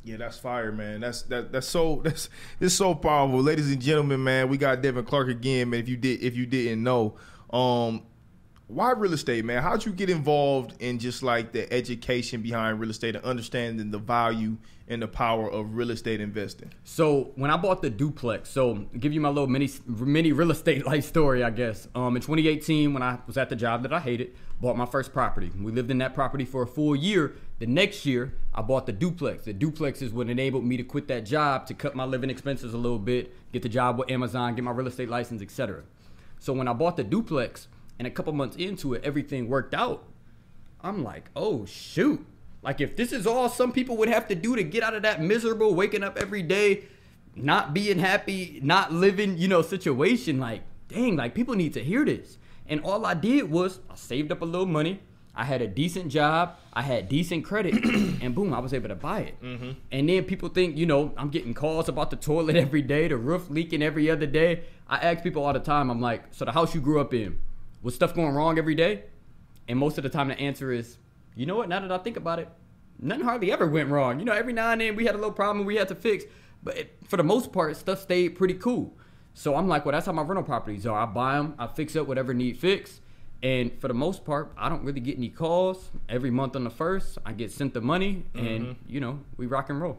Yeah, that's fire, man. That's that that's so that's it's so powerful, ladies and gentlemen. Man, we got Devin Clark again, man. If you did if you didn't know, um, why real estate, man? How'd you get involved in just like the education behind real estate and understanding the value and the power of real estate investing? So when I bought the duplex, so give you my little mini mini real estate life story, I guess. Um, in 2018, when I was at the job that I hated, bought my first property. We lived in that property for a full year. The next year, I bought the duplex. The duplex is what enabled me to quit that job to cut my living expenses a little bit, get the job with Amazon, get my real estate license, etc. So when I bought the duplex and a couple months into it, everything worked out. I'm like, oh shoot. Like if this is all some people would have to do to get out of that miserable waking up every day, not being happy, not living, you know, situation, like, dang, like people need to hear this. And all I did was I saved up a little money. I had a decent job. I had decent credit, and boom, I was able to buy it. Mm-hmm. And then people think, you know, I'm getting calls about the toilet every day, the roof leaking every other day. I ask people all the time, I'm like, so the house you grew up in, was stuff going wrong every day? And most of the time, the answer is, you know what? Now that I think about it, nothing hardly ever went wrong. You know, every now and then we had a little problem we had to fix, but it, for the most part, stuff stayed pretty cool. So I'm like, well, that's how my rental properties are. I buy them, I fix up whatever need fixed. And for the most part, I don't really get any calls. Every month on the first, I get sent the money, and mm-hmm. you know, we rock and roll.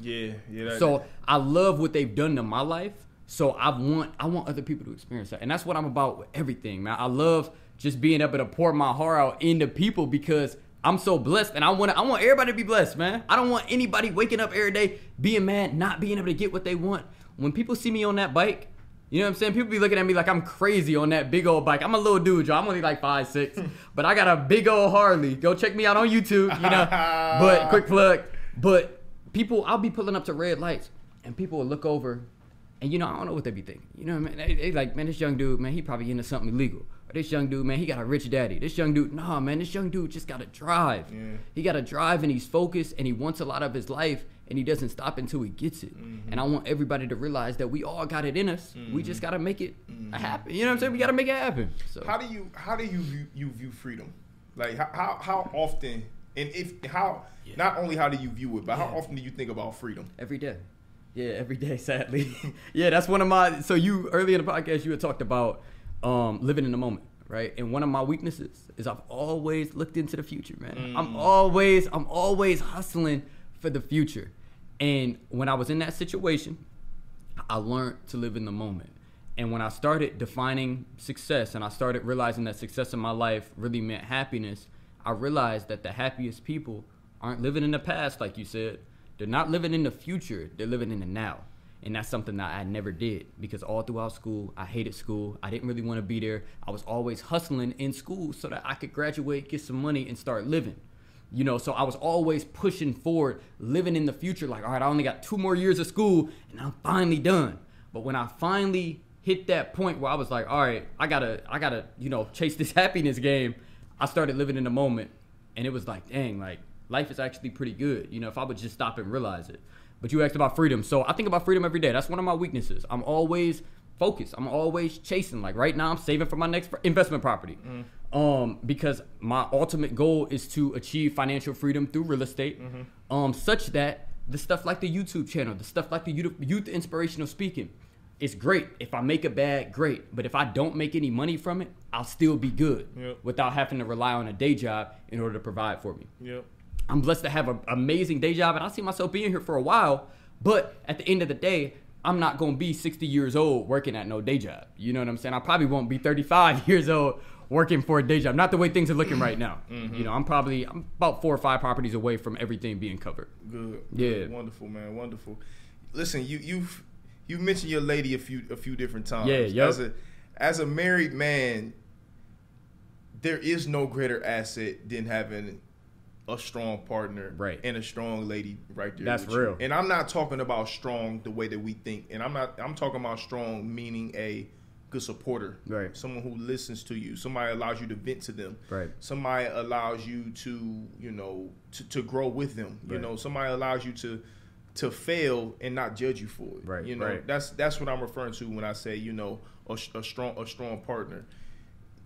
Yeah, yeah. so I love what they've done to my life, so I want I want other people to experience that, and that's what I'm about with everything, man. I love just being able to pour my heart out into people because I'm so blessed, and I want I want everybody to be blessed, man. I don't want anybody waking up every day being mad, not being able to get what they want. When people see me on that bike, you know what I'm saying? People be looking at me like I'm crazy on that big old bike. I'm a little dude, y'all. I'm only like five six, but I got a big old Harley. Go check me out on YouTube, you know. but quick plug. But people, I'll be pulling up to red lights, and people will look over and you know, I don't know what they be thinking. You know what I mean? They, they like, man, this young dude, man, he probably into something illegal. Or this young dude, man, he got a rich daddy. This young dude, nah, man, this young dude just got to drive. Yeah. He got to drive and he's focused and he wants a lot of his life and he doesn't stop until he gets it. Mm-hmm. And I want everybody to realize that we all got it in us. Mm-hmm. We just got to make it mm-hmm. happen. You know what I'm saying? We got to make it happen. So how do you how do you view, you view freedom? Like how how, how often and if how yeah. not only how do you view it, but yeah. how often do you think about freedom? Every day. Yeah, every day, sadly. yeah, that's one of my. So you earlier in the podcast, you had talked about um, living in the moment, right? And one of my weaknesses is I've always looked into the future, man. Mm. I'm always, I'm always hustling for the future. And when I was in that situation, I learned to live in the moment. And when I started defining success and I started realizing that success in my life really meant happiness, I realized that the happiest people aren't living in the past, like you said they're not living in the future, they're living in the now. And that's something that I never did because all throughout school, I hated school. I didn't really want to be there. I was always hustling in school so that I could graduate, get some money, and start living. You know, so I was always pushing forward, living in the future. Like, all right, I only got two more years of school and I'm finally done. But when I finally hit that point where I was like, all right, I gotta, I gotta, you know, chase this happiness game, I started living in the moment. And it was like, dang, like, life is actually pretty good. You know, if I would just stop and realize it. But you asked about freedom. So I think about freedom every day. That's one of my weaknesses. I'm always focused. I'm always chasing. Like right now, I'm saving for my next investment property. Mm. Um, because my ultimate goal is to achieve financial freedom through real estate, mm-hmm. um, such that the stuff like the YouTube channel, the stuff like the youth, youth inspirational speaking, it's great. If I make a bag, great. But if I don't make any money from it, I'll still be good yep. without having to rely on a day job in order to provide for me. Yep. I'm blessed to have an amazing day job, and I see myself being here for a while. But at the end of the day, I'm not gonna be 60 years old working at no day job. You know what I'm saying? I probably won't be 35 years old working for a day job. Not the way things are looking right now. Mm-hmm. You know, I'm probably I'm about four or five properties away from everything being covered. Good. Yeah. Wonderful, man. Wonderful. Listen, you you've you mentioned your lady a few a few different times. Yeah. Yep. As a as a married man, there is no greater asset than having a strong partner right. and a strong lady right there. That's real. You. And I'm not talking about strong the way that we think. And I'm not I'm talking about strong meaning a good supporter. Right. Someone who listens to you. Somebody allows you to vent to them. Right. Somebody allows you to, you know, to, to grow with them. Right. You know, somebody allows you to to fail and not judge you for it. Right. You know, right. that's that's what I'm referring to when I say, you know, a, a strong a strong partner.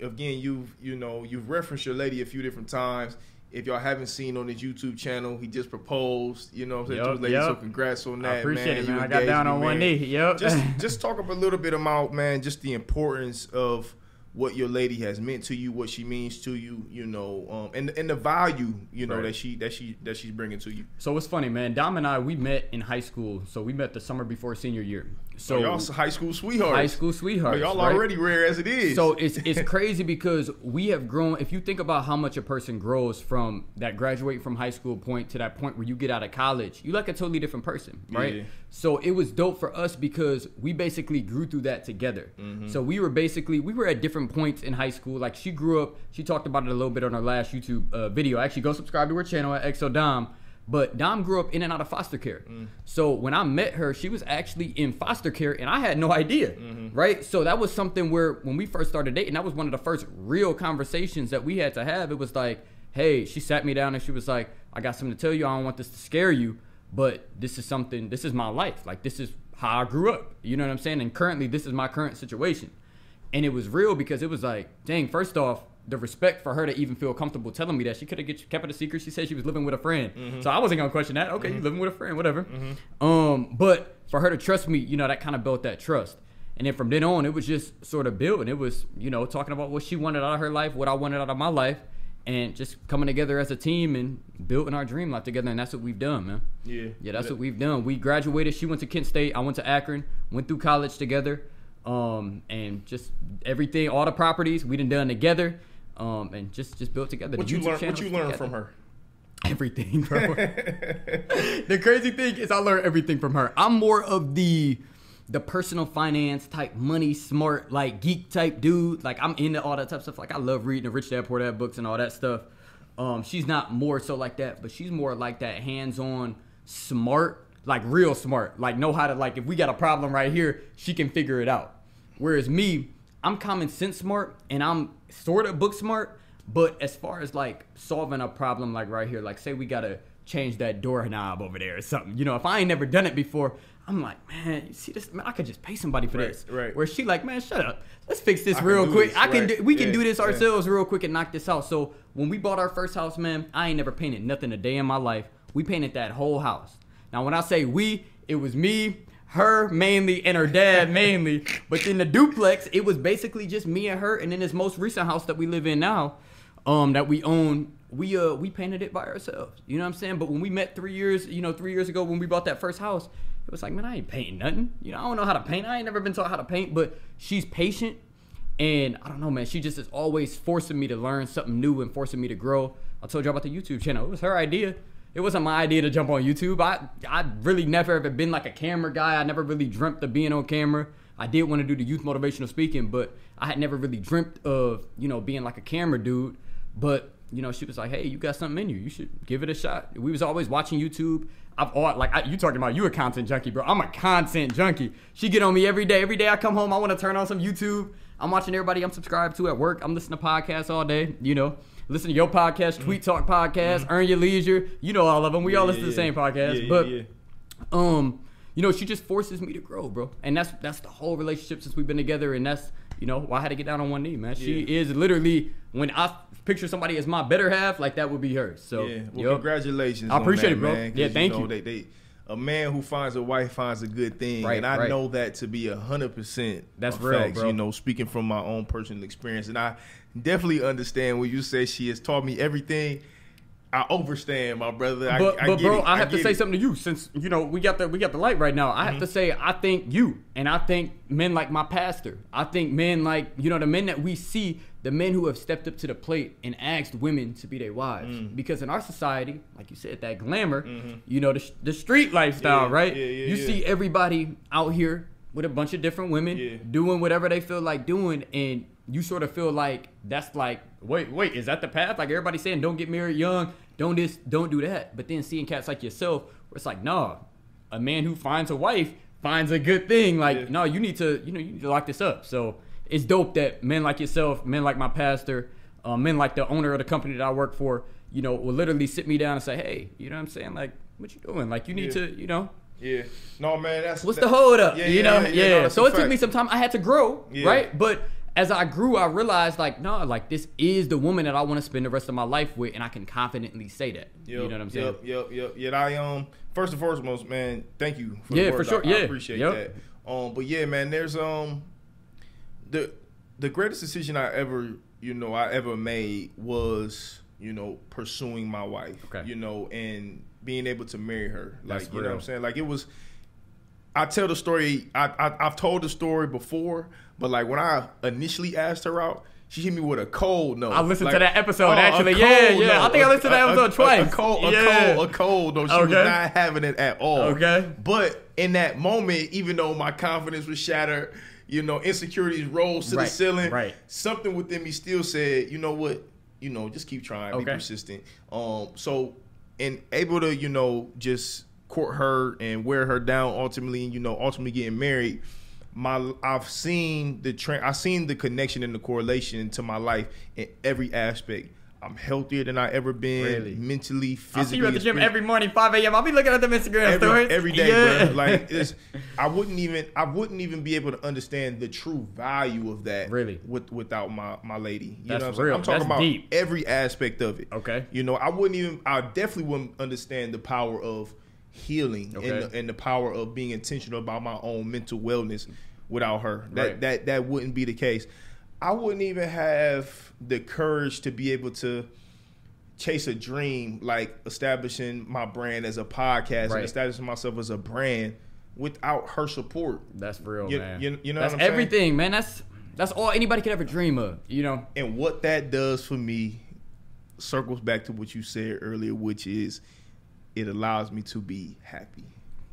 Again, you've you know you've referenced your lady a few different times if y'all haven't seen on his YouTube channel, he just proposed. You know what I'm saying? Yep, his yep. so congrats on that, I appreciate man. it, man. I got down on one knee. Yep. Just just talk up a little bit about man, just the importance of what your lady has meant to you, what she means to you, you know, um, and and the value, you know, Right. that she that she that she's bringing to you. So it's funny, man. Dom and I we met in high school. So we met the summer before senior year. So y'all high school sweethearts. high school sweethearts. y'all right? already rare as it is. So it's it's crazy because we have grown. If you think about how much a person grows from that graduate from high school point to that point where you get out of college, you like a totally different person, right? Yeah. So it was dope for us because we basically grew through that together. Mm-hmm. So we were basically we were at different points in high school. Like she grew up, she talked about it a little bit on her last YouTube uh, video. Actually, go subscribe to her channel at Xo Dom. But Dom grew up in and out of foster care. Mm. So when I met her, she was actually in foster care and I had no idea. Mm-hmm. Right? So that was something where when we first started dating, that was one of the first real conversations that we had to have. It was like, hey, she sat me down and she was like, I got something to tell you. I don't want this to scare you, but this is something, this is my life. Like, this is how I grew up. You know what I'm saying? And currently, this is my current situation. And it was real because it was like, dang, first off, the respect for her to even feel comfortable telling me that she could have kept it a secret. She said she was living with a friend, so I wasn't gonna question that. Okay, you living with a friend, whatever. Um, but for her to trust me, you know, that kind of built that trust. And then from then on, it was just sort of building. It was, you know, talking about what she wanted out of her life, what I wanted out of my life, and just coming together as a team and building our dream life together. And that's what we've done, man. Yeah. Yeah, that's what we've done. We graduated. She went to Kent State. I went to Akron. Went through college together. Um, and just everything, all the properties we done done together. Um, and just just built together. what you learn? What you learned from her? Everything, bro. the crazy thing is, I learned everything from her. I'm more of the the personal finance type, money smart, like geek type dude. Like I'm into all that type of stuff. Like I love reading the Rich Dad Poor Dad books and all that stuff. Um, she's not more so like that, but she's more like that hands-on, smart, like real smart. Like know how to like if we got a problem right here, she can figure it out. Whereas me, I'm common sense smart and I'm sort of book smart, but as far as like solving a problem like right here, like say we gotta change that doorknob over there or something. You know, if I ain't never done it before, I'm like, man, you see this? Man, I could just pay somebody for Right, this. right. Where she like, man, shut up. Let's fix this I real quick. this, I can right. do. We can do this yeah. ourselves real quick and knock this out. So when we bought our first house, man, I ain't never painted nothing a day in my life. We painted that whole house. Now when I say we, it was me, her mainly, and her dad mainly. But then the duplex, it was basically just me and her. And then this most recent house that we live in now, um, that we own, we uh we painted it by ourselves. You know what I'm saying? But when we met three years, you know, three years ago when we bought that first house, it was like, man, I ain't painting nothing. You know, I don't know how to paint. I ain't never been taught how to paint, but she's patient. And I don't know, man. She just is always forcing me to learn something new and forcing me to grow. I told you about the YouTube channel. It was her idea. It wasn't my idea to jump on YouTube. I I really never ever been like a camera guy. I never really dreamt of being on camera. I did want to do the youth motivational speaking, but I had never really dreamt of you know being like a camera dude. But you know, she was like, "Hey, you got something in you. You should give it a shot." We was always watching YouTube. I've all like I, you talking about you a content junkie, bro. I'm a content junkie. She get on me every day. Every day I come home, I want to turn on some YouTube. I'm watching everybody I'm subscribed to at work. I'm listening to podcasts all day. You know, listen to your podcast, Tweet Talk podcast, Earn Your Leisure. You know all of them. We all listen to the same podcast, Yeah, yeah, but yeah. um, you know, she just forces me to grow, bro. And that's that's the whole relationship since we've been together, and that's you know why I had to get down on one knee, man. She Yeah. is literally when I picture somebody as my better half, like that would be her. So yeah. Well, congratulations. I appreciate that, it, bro. Man, Yeah, thank know, you. They, they, a man who finds a wife finds a good thing, Right, and I right. know that to be a hundred percent. That's real, facts, bro. You know, speaking from my own personal experience, and I definitely understand when you say she has taught me everything. I overstand, my brother. I, but I but bro, it. I have to say it. something to you since you know we got the we got the light right now. I Mm-hmm. have to say I think you and I think men like my pastor. I think men like you know the men that we see, the men who have stepped up to the plate and asked women to be their wives. Mm. Because in our society, like you said, that glamour, you know the the street lifestyle, Mm-hmm. Yeah, right? yeah, yeah, you see everybody out here with a bunch of different women doing whatever they feel like doing and you sort of feel like that's like wait wait is that the path like everybody saying don't get married young don't this don't do that but then seeing cats like yourself where it's like no a man who finds a wife finds a good thing like Yeah. no you need to you know you need to lock this up so it's dope that men like yourself men like my pastor uh, men like the owner of the company that i work for you know will literally sit me down and say hey you know what i'm saying like what you doing like you need Yeah. to you know Yeah. No, man. That's What's that- the hold up? Yeah, you yeah, know, yeah, yeah. no, so it took me some time. I had to grow, right? But as I grew, I realized like, no, like this is the woman that I want to spend the rest of my life with, and I can confidently say that. you know what I'm saying? Yep, yep, yep. Yet I um first and foremost, man, thank you for Yeah, for sure. I, I Yeah. appreciate Yep. that. Um, but yeah, man, there's um the the greatest decision I ever, you know, I ever made was, you know, pursuing my wife. Okay. You know, and being able to marry her. Like, That's you know what I'm saying? Like it was I tell the story I, I I've told the story before, but like when I initially asked her out, she hit me with a cold no. I listened Like, to that episode, oh, a actually. cold Yeah, yeah. I think I listened to that A- a- episode a- twice. A cold, a Yeah. cold, a cold note. She was not having it at all. Okay. But in that moment, even though my confidence was shattered, you know, insecurities rose to Right, the ceiling. right. Something within me still said, you know what, you know, just keep trying, okay. be persistent. Um, so and able to, you know, just court her and wear her down ultimately, and you know, ultimately getting married. My I've seen the trend. I've seen the connection and the correlation to my life in every aspect. I'm healthier than I ever been, Really? mentally, physically. I see you at the gym every morning, 5 a.m. I'll be looking at them Instagram stories. every, every day, yeah. bro. Like it's, I wouldn't even, I wouldn't even be able to understand the true value of that. Really? with without my my lady. You That's know what I'm real. saying? I'm talking That's about deep. every aspect of it. Okay. You know, I wouldn't even, I definitely wouldn't understand the power of healing Okay. and the, and the power of being intentional about my own mental wellness without her. That Right. that that wouldn't be the case. I wouldn't even have the courage to be able to chase a dream like establishing my brand as a podcast Right. and establishing myself as a brand without her support. That's real, You- man. you- you know That's what I'm saying? everything, man. That's that's all anybody could ever dream of. You know. And what that does for me circles back to what you said earlier, which is it allows me to be happy.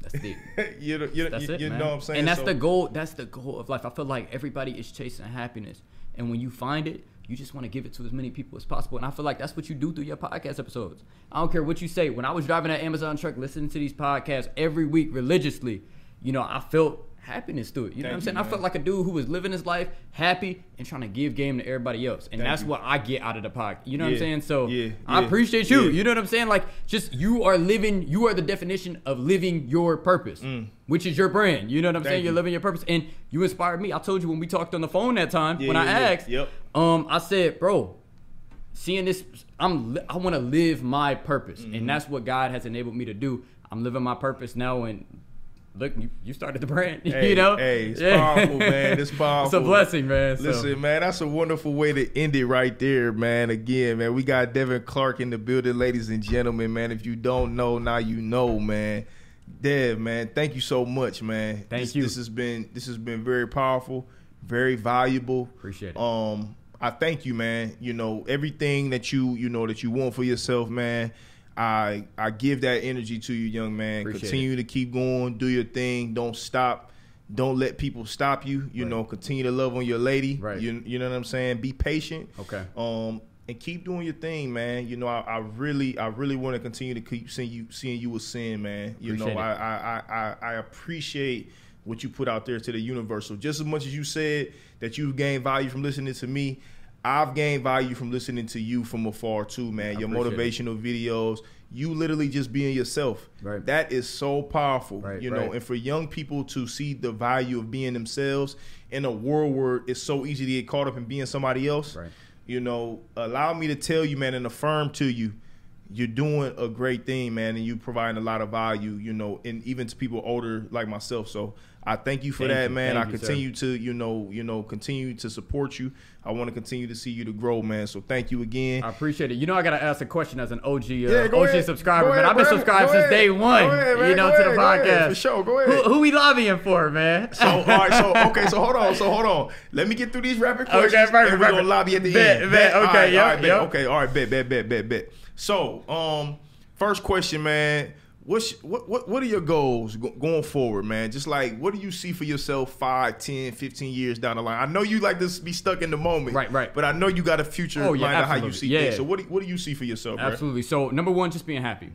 That's deep. you know, you, That's you, it, you man. know what I'm saying? And that's So- the goal. That's the goal of life. I feel like everybody is chasing happiness, and when you find it, you just want to give it to as many people as possible. And I feel like that's what you do through your podcast episodes. I don't care what you say. When I was driving that Amazon truck, listening to these podcasts every week religiously, you know, I felt happiness through it. You know Thank what I'm you, saying? I felt like a dude who was living his life happy and trying to give game to everybody else. And Thank that's you. what I get out of the podcast. You know what I'm saying? So yeah, I yeah, appreciate you. yeah. You know what I'm saying? Like, just you are living, you are the definition of living your purpose, which is your brand. You know what I'm Mm. Thank saying? You're living your purpose. And you inspired me. I told you when we talked on the phone that time, Yeah, when I yeah, yeah. asked, Yep. um, I said, bro, seeing this, I'm, I want to live my purpose. Mm-hmm. And that's what God has enabled me to do. I'm living my purpose now. And look, you, you started the brand, Hey, you know? hey, it's Yeah. powerful, man. It's powerful. It's a blessing, man. So- Listen, man, that's a wonderful way to end it right there, man. Again, man, we got Devin Clark in the building, ladies and gentlemen, man. If you don't know, now you know, man. Dev, man, thank you so much, man. Thank this, you. This has been this has been very powerful, very valuable. Appreciate it. Um, I thank you, man. You know everything that you you know that you want for yourself, man. I I give that energy to you, young man. Appreciate Continue to keep going, do your thing, don't stop. Don't let people stop you. You Right. know, continue to love on your lady. Right. You, you know what I'm saying? Be patient. Okay. Um, and keep doing your thing, man. You know, I, I really, I really want to continue to keep seeing you, seeing you with sin, man. You Appreciate know. I, I, I, I, I appreciate what you put out there to the universe. So just as much as you said that you gained value from listening to me, I've gained value from listening to you from afar too, man. I Your motivational videos, you literally just being yourself. Right. That is so powerful. Right, you know, right. and for young people to see the value of being themselves in a world where it's so easy to get caught up in being somebody else. You know, allow me to tell you, man, and affirm to you, you're doing a great thing, man, and you providing a lot of value, you know, and even to people older like myself. So I thank you for Thank that, you. man. I you, continue to, you know, you know, continue to support you. I want to continue to see you to grow, man. So thank you again. I appreciate it. You know, I gotta ask a question as an OG, uh, Yeah, OG ahead. subscriber, Go man. ahead, I've been subscribed since day one. Ahead, you know, to the podcast. For sure. Go ahead. Who, who we lobbying for, man? So all right, so okay, so hold on, so hold on. Let me get through these rapid Okay, questions, perfect, and we're gonna lobby at the Bet, end. bet, All okay, right, yep, all right, bet, okay, all right, bet, bet, bet, bet, bet. So, um, first question, man. What's what what what are your goals going forward, man? Just like what do you see for yourself 5, 10, 15 years down the line? I know you like to be stuck in the moment, Right, right. But I know you got a future Oh, yeah, how you see Yeah. things. So what do, what do you see for yourself, bro? Absolutely. So number one, just being happy.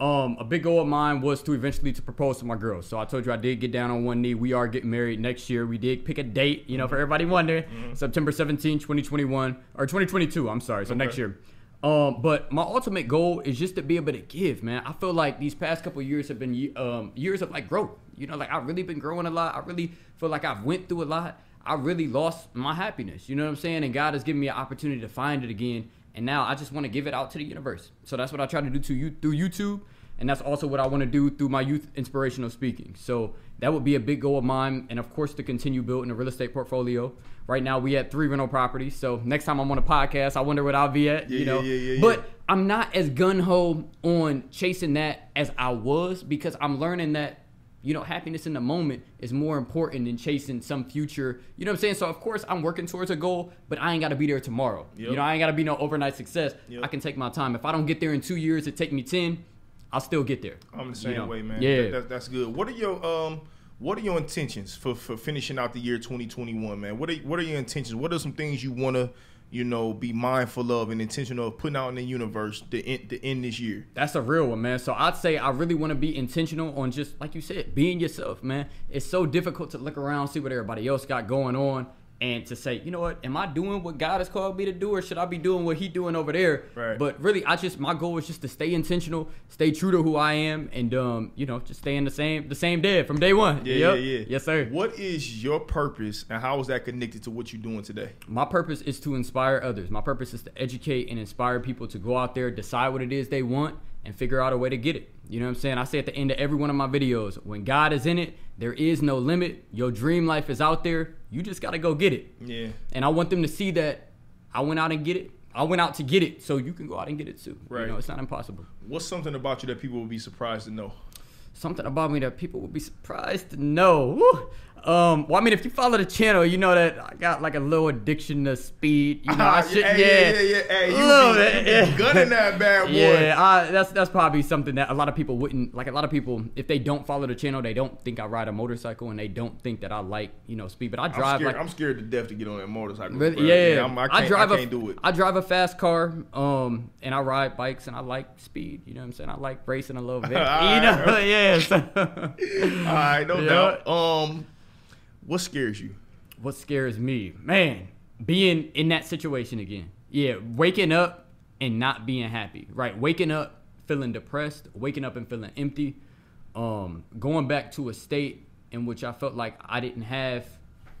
Um, a big goal of mine was to eventually to propose to my girl. So I told you I did get down on one knee. We are getting married next year. We did pick a date, you know, for everybody wondering. September 17, 2021 or 2022. I'm sorry. So next year. Um, but my ultimate goal is just to be able to give, man. I feel like these past couple years have been um, years of like growth. You know, like I've really been growing a lot. I really feel like I've went through a lot. I really lost my happiness. You know what I'm saying? And God has given me an opportunity to find it again. And now I just want to give it out to the universe. So that's what I try to do to you through YouTube. and that's also what I want to do through my youth inspirational speaking. So that would be a big goal of mine, and of course to continue building a real estate portfolio. Right now we at three rental properties, so next time I'm on a podcast, I wonder what I'll be at. Yeah, you know, yeah, yeah, but. I'm not as gun ho on chasing that as I was because I'm learning that you know happiness in the moment is more important than chasing some future. You know what I'm saying? So of course I'm working towards a goal, but I ain't got to be there tomorrow. Yep. You know, I ain't got to be no overnight success. Yep. I can take my time. If I don't get there in two years, it take me ten. I'll still get there. I'm the You same know? way, man. Yeah. That- that- that's good. What are your um what are your intentions for, for finishing out the year 2021, man? What are what are your intentions? What are some things you want to, you know, be mindful of and intentional of putting out in the universe to end, to end this year? That's a real one, man. So I'd say I really want to be intentional on just like you said, being yourself, man. It's so difficult to look around, see what everybody else got going on, and to say, you know what, am I doing what God has called me to do, or should I be doing what He doing over there? Right. But really, I just my goal is just to stay intentional, stay true to who I am, and um, you know, just stay in the same the same day from day one. Yeah, Yep. yeah, yeah. Yes, sir. What is your purpose and how is that connected to what you're doing today? My purpose is to inspire others. My purpose is to educate and inspire people to go out there, decide what it is they want, and figure out a way to get it. You know what I'm saying? I say at the end of every one of my videos, when God is in it, there is no limit. Your dream life is out there. You just got to go get it. Yeah. And I want them to see that I went out and get it. I went out to get it, so you can go out and get it too. Right. You know, it's not impossible. What's something about you that people would be surprised to know? Something about me that people would be surprised to know. Woo. Um, well, I mean, if you follow the channel, you know that I got like a little addiction to speed. You know, I should, hey, yeah, yeah, yeah, yeah. Hey, you Little be, bit, you be yeah. gunning that bad boy. Yeah, I, that's that's probably something that a lot of people wouldn't like. A lot of people, if they don't follow the channel, they don't think I ride a motorcycle, and they don't think that I like you know speed. But I I'm drive scared, like I'm scared to death to get on that motorcycle. Bro. yeah, I'm- I, I drive can't a, do it. I drive a fast car, um, and I ride bikes, and I like speed. You know what I'm saying? I like racing a little bit. you know, Alright. yeah. so- All right, no Yeah. doubt. Um, what scares you? what scares me, man, being in that situation again. Yeah, waking up and not being happy. Right, waking up feeling depressed, waking up and feeling empty. Um, going back to a state in which I felt like I didn't have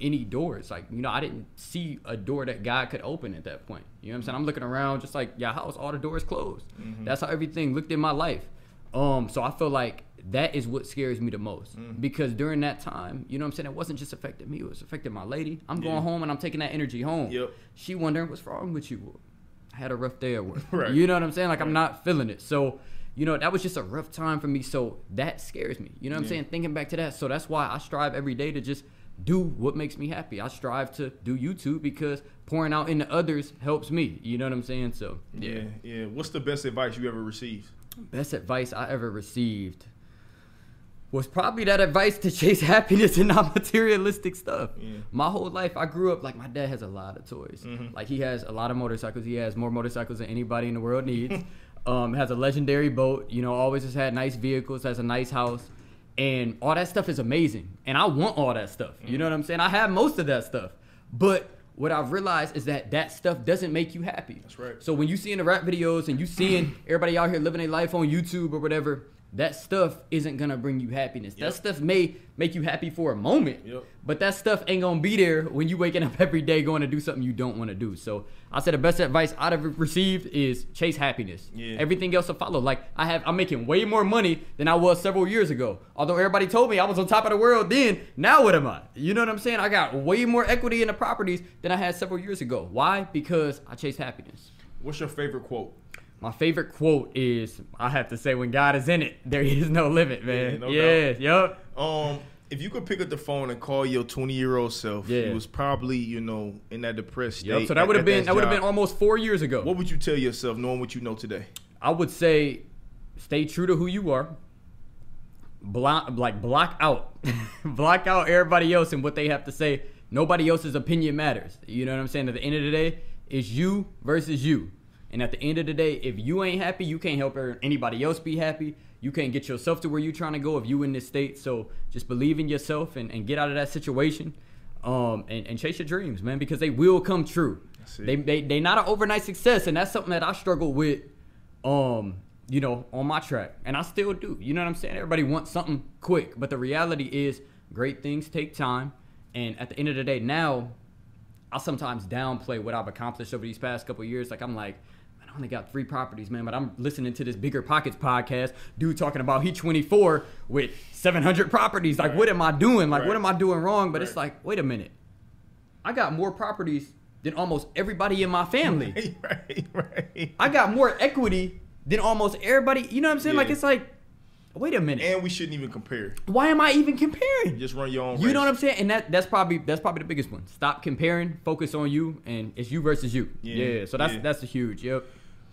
any doors. Like, you know, I didn't see a door that God could open at that point. You know what I'm saying? I'm looking around just like, yeah, house, all the doors closed. That's how everything looked in my life. Um, so I feel like that is what scares me the most. Mm-hmm. Because during that time, you know what I'm saying, it wasn't just affecting me, it was affecting my lady. I'm Yeah. going home and I'm taking that energy home. Yep. She wondering what's wrong with you. I had a rough day at work. Right. You know what I'm saying? Like I'm not feeling it. So, you know, that was just a rough time for me. So that scares me. You know what I'm Yeah. saying? Thinking back to that. So that's why I strive every day to just do what makes me happy. I strive to do YouTube because pouring out into others helps me. You know what I'm saying? So Yeah, yeah. What's the best advice you ever received? best advice I ever received was probably that advice to chase happiness and not materialistic stuff. Yeah. My whole life, I grew up like my dad has a lot of toys. Mhm. Like he has a lot of motorcycles. He has more motorcycles than anybody in the world needs. um, has a legendary boat. You know, always has had nice vehicles. Has a nice house. And all that stuff is amazing. And I want all that stuff. You know what I'm saying? I have most of that stuff. But what I've realized is that that stuff doesn't make you happy. That's right. So when you see in the rap videos and you seeing everybody out here living their life on YouTube or whatever, that stuff isn't gonna bring you happiness. Yep. That stuff may make you happy for a moment, Yep. but that stuff ain't gonna be there when you waking up every day going to do something you don't want to do. So I said the best advice I'd ever received is chase happiness. Yeah. Everything else will follow. Like I have, I'm making way more money than I was several years ago. Although everybody told me I was on top of the world then, now what am I? You know what I'm saying? I got way more equity in the properties than I had several years ago. Why? Because I chase happiness. What's your favorite quote? My favorite quote is I have to say when God is in it, there is no limit, man. Yeah, no Yeah, yup. Um, if you could pick up the phone and call your 20 year old self, Yeah. he was probably you know in that depressed state. Yup. So that would have been that would have been almost four years ago. What would you tell yourself, knowing what you know today? I would say stay true to who you are. Block like block out. block out everybody else and what they have to say. Nobody else's opinion matters. You know what I'm saying? At the end of the day, it's you versus you. And at the end of the day, if you ain't happy, you can't help anybody else be happy. You can't get yourself to where you're trying to go if you in this state. So just believe in yourself and, and get out of that situation. Um, and, and chase your dreams, man, because they will come true. They, they they not an overnight success, and that's something that I struggle with um, you know, on my track. And I still do. You know what I'm saying? Everybody wants something quick. But the reality is great things take time. And at the end of the day, now I sometimes downplay what I've accomplished over these past couple of years. Like I'm like, I only got three properties, man. But I'm listening to this Bigger Pockets podcast, dude talking about he 24 with 700 properties. Like, Right. what am I doing? Like, Right. what am I doing wrong? But it's like, wait a minute. I got more properties than almost everybody in my family. right, right. I got more equity than almost everybody. You know what I'm saying? Like, it's like, wait a minute. And we shouldn't even compare. Why am I even comparing? Just run your own. You know what. I'm saying? And that that's probably that's probably the biggest one. Stop comparing, focus on you, and it's you versus you. Yeah, Yeah. so that's yeah. that's a huge. Yep.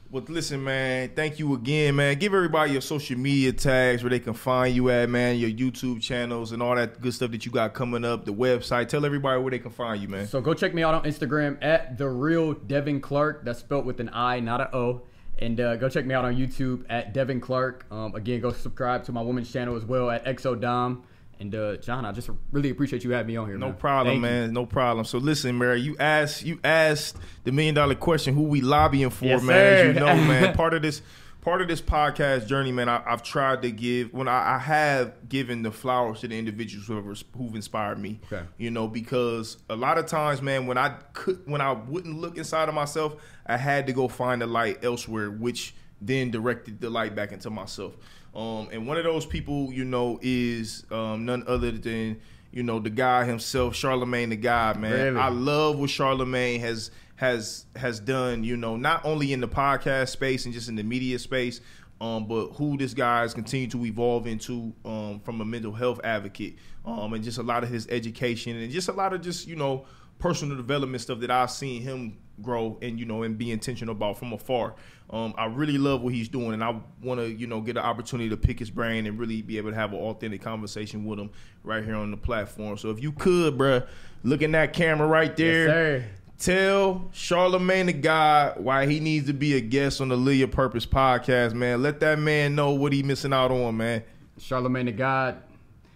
Well, listen, man. Thank you again, man. Give everybody your social media tags where they can find you at, man. Your YouTube channels and all that good stuff that you got coming up. The website. Tell everybody where they can find you, man. So go check me out on Instagram at the real Devin Clark. That's spelled with an I, not a O. And uh, go check me out on YouTube at Devin Clark. Um, again, go subscribe to my woman's channel as well at Xo Dom. And uh, John, I just really appreciate you having me on here. No man. problem, Thank you. man. No problem. So listen, Mary, you asked you asked the million dollar question, who we lobbying for, Yes, man. As you know, man, part of this part of this podcast journey, man, I, I've tried to give when I, I have given the flowers to the individuals who have, who've inspired me. Okay. You know, because a lot of times, man, when I could when I wouldn't look inside of myself, I had to go find the light elsewhere, which then directed the light back into myself. Um, and one of those people, you know, is um, none other than you know the guy himself, Charlemagne the God, man. Really? I love what Charlemagne has has has done. You know, not only in the podcast space and just in the media space, um, but who this guy has continued to evolve into um, from a mental health advocate, um, and just a lot of his education and just a lot of just you know personal development stuff that I've seen him grow and you know and be intentional about from afar. Um, I really love what he's doing, and I want to you know get an opportunity to pick his brain and really be able to have an authentic conversation with him right here on the platform. So if you could, bruh, look in that camera right there. sir. Tell Charlemagne the God why he needs to be a guest on the Live Your Purpose podcast, man. Let that man know what he missing out on, man. Charlemagne the God.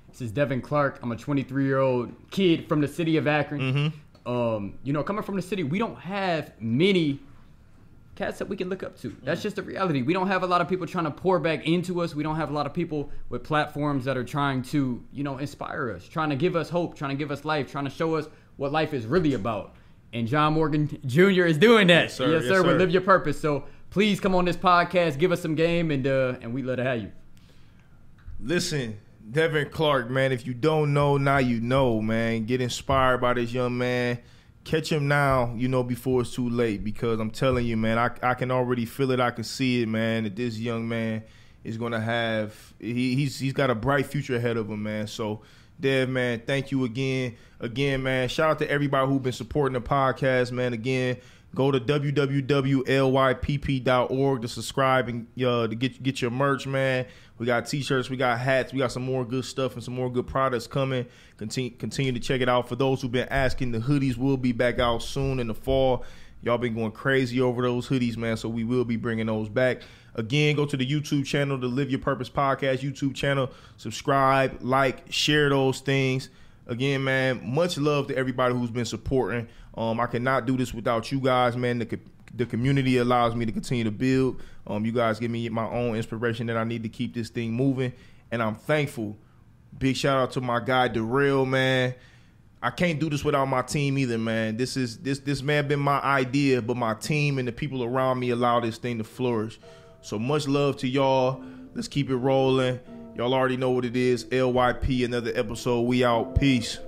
This is Devin Clark. I'm a 23 year old kid from the city of Akron. Um, you know, coming from the city, we don't have many cats that we can look up to. That's just the reality. We don't have a lot of people trying to pour back into us. We don't have a lot of people with platforms that are trying to, you know, inspire us, trying to give us hope, trying to give us life, trying to show us what life is really about. And John Morgan Jr. is doing that. Yes, sir. Yes, Yes, sir. sir. With Live Your Purpose. So please come on this podcast, give us some game, and uh, and we love to have you. Listen, Devin Clark, man, if you don't know, now you know, man. Get inspired by this young man. Catch him now, you know, before it's too late. Because I'm telling you, man, I, I can already feel it. I can see it, man, that this young man is gonna have he, he's he's got a bright future ahead of him, man. So Dev, man, thank you again. Again, man, shout out to everybody who's been supporting the podcast, man. Again, go to www.lypp.org to subscribe and uh, to get get your merch, man. We got t-shirts, we got hats, we got some more good stuff and some more good products coming. Continue continue to check it out. For those who've been asking, the hoodies will be back out soon in the fall. Y'all been going crazy over those hoodies, man. So we will be bringing those back. Again, go to the YouTube channel, the Live Your Purpose Podcast YouTube channel. Subscribe, like, share those things. Again, man, much love to everybody who's been supporting. Um, I cannot do this without you guys, man. The, the community allows me to continue to build. Um, you guys give me my own inspiration that I need to keep this thing moving, and I'm thankful. Big shout out to my guy Darrell, man. I can't do this without my team either, man. This is this this may have been my idea, but my team and the people around me allow this thing to flourish. So much love to y'all. Let's keep it rolling. Y'all already know what it is. LYP, another episode. We out. Peace.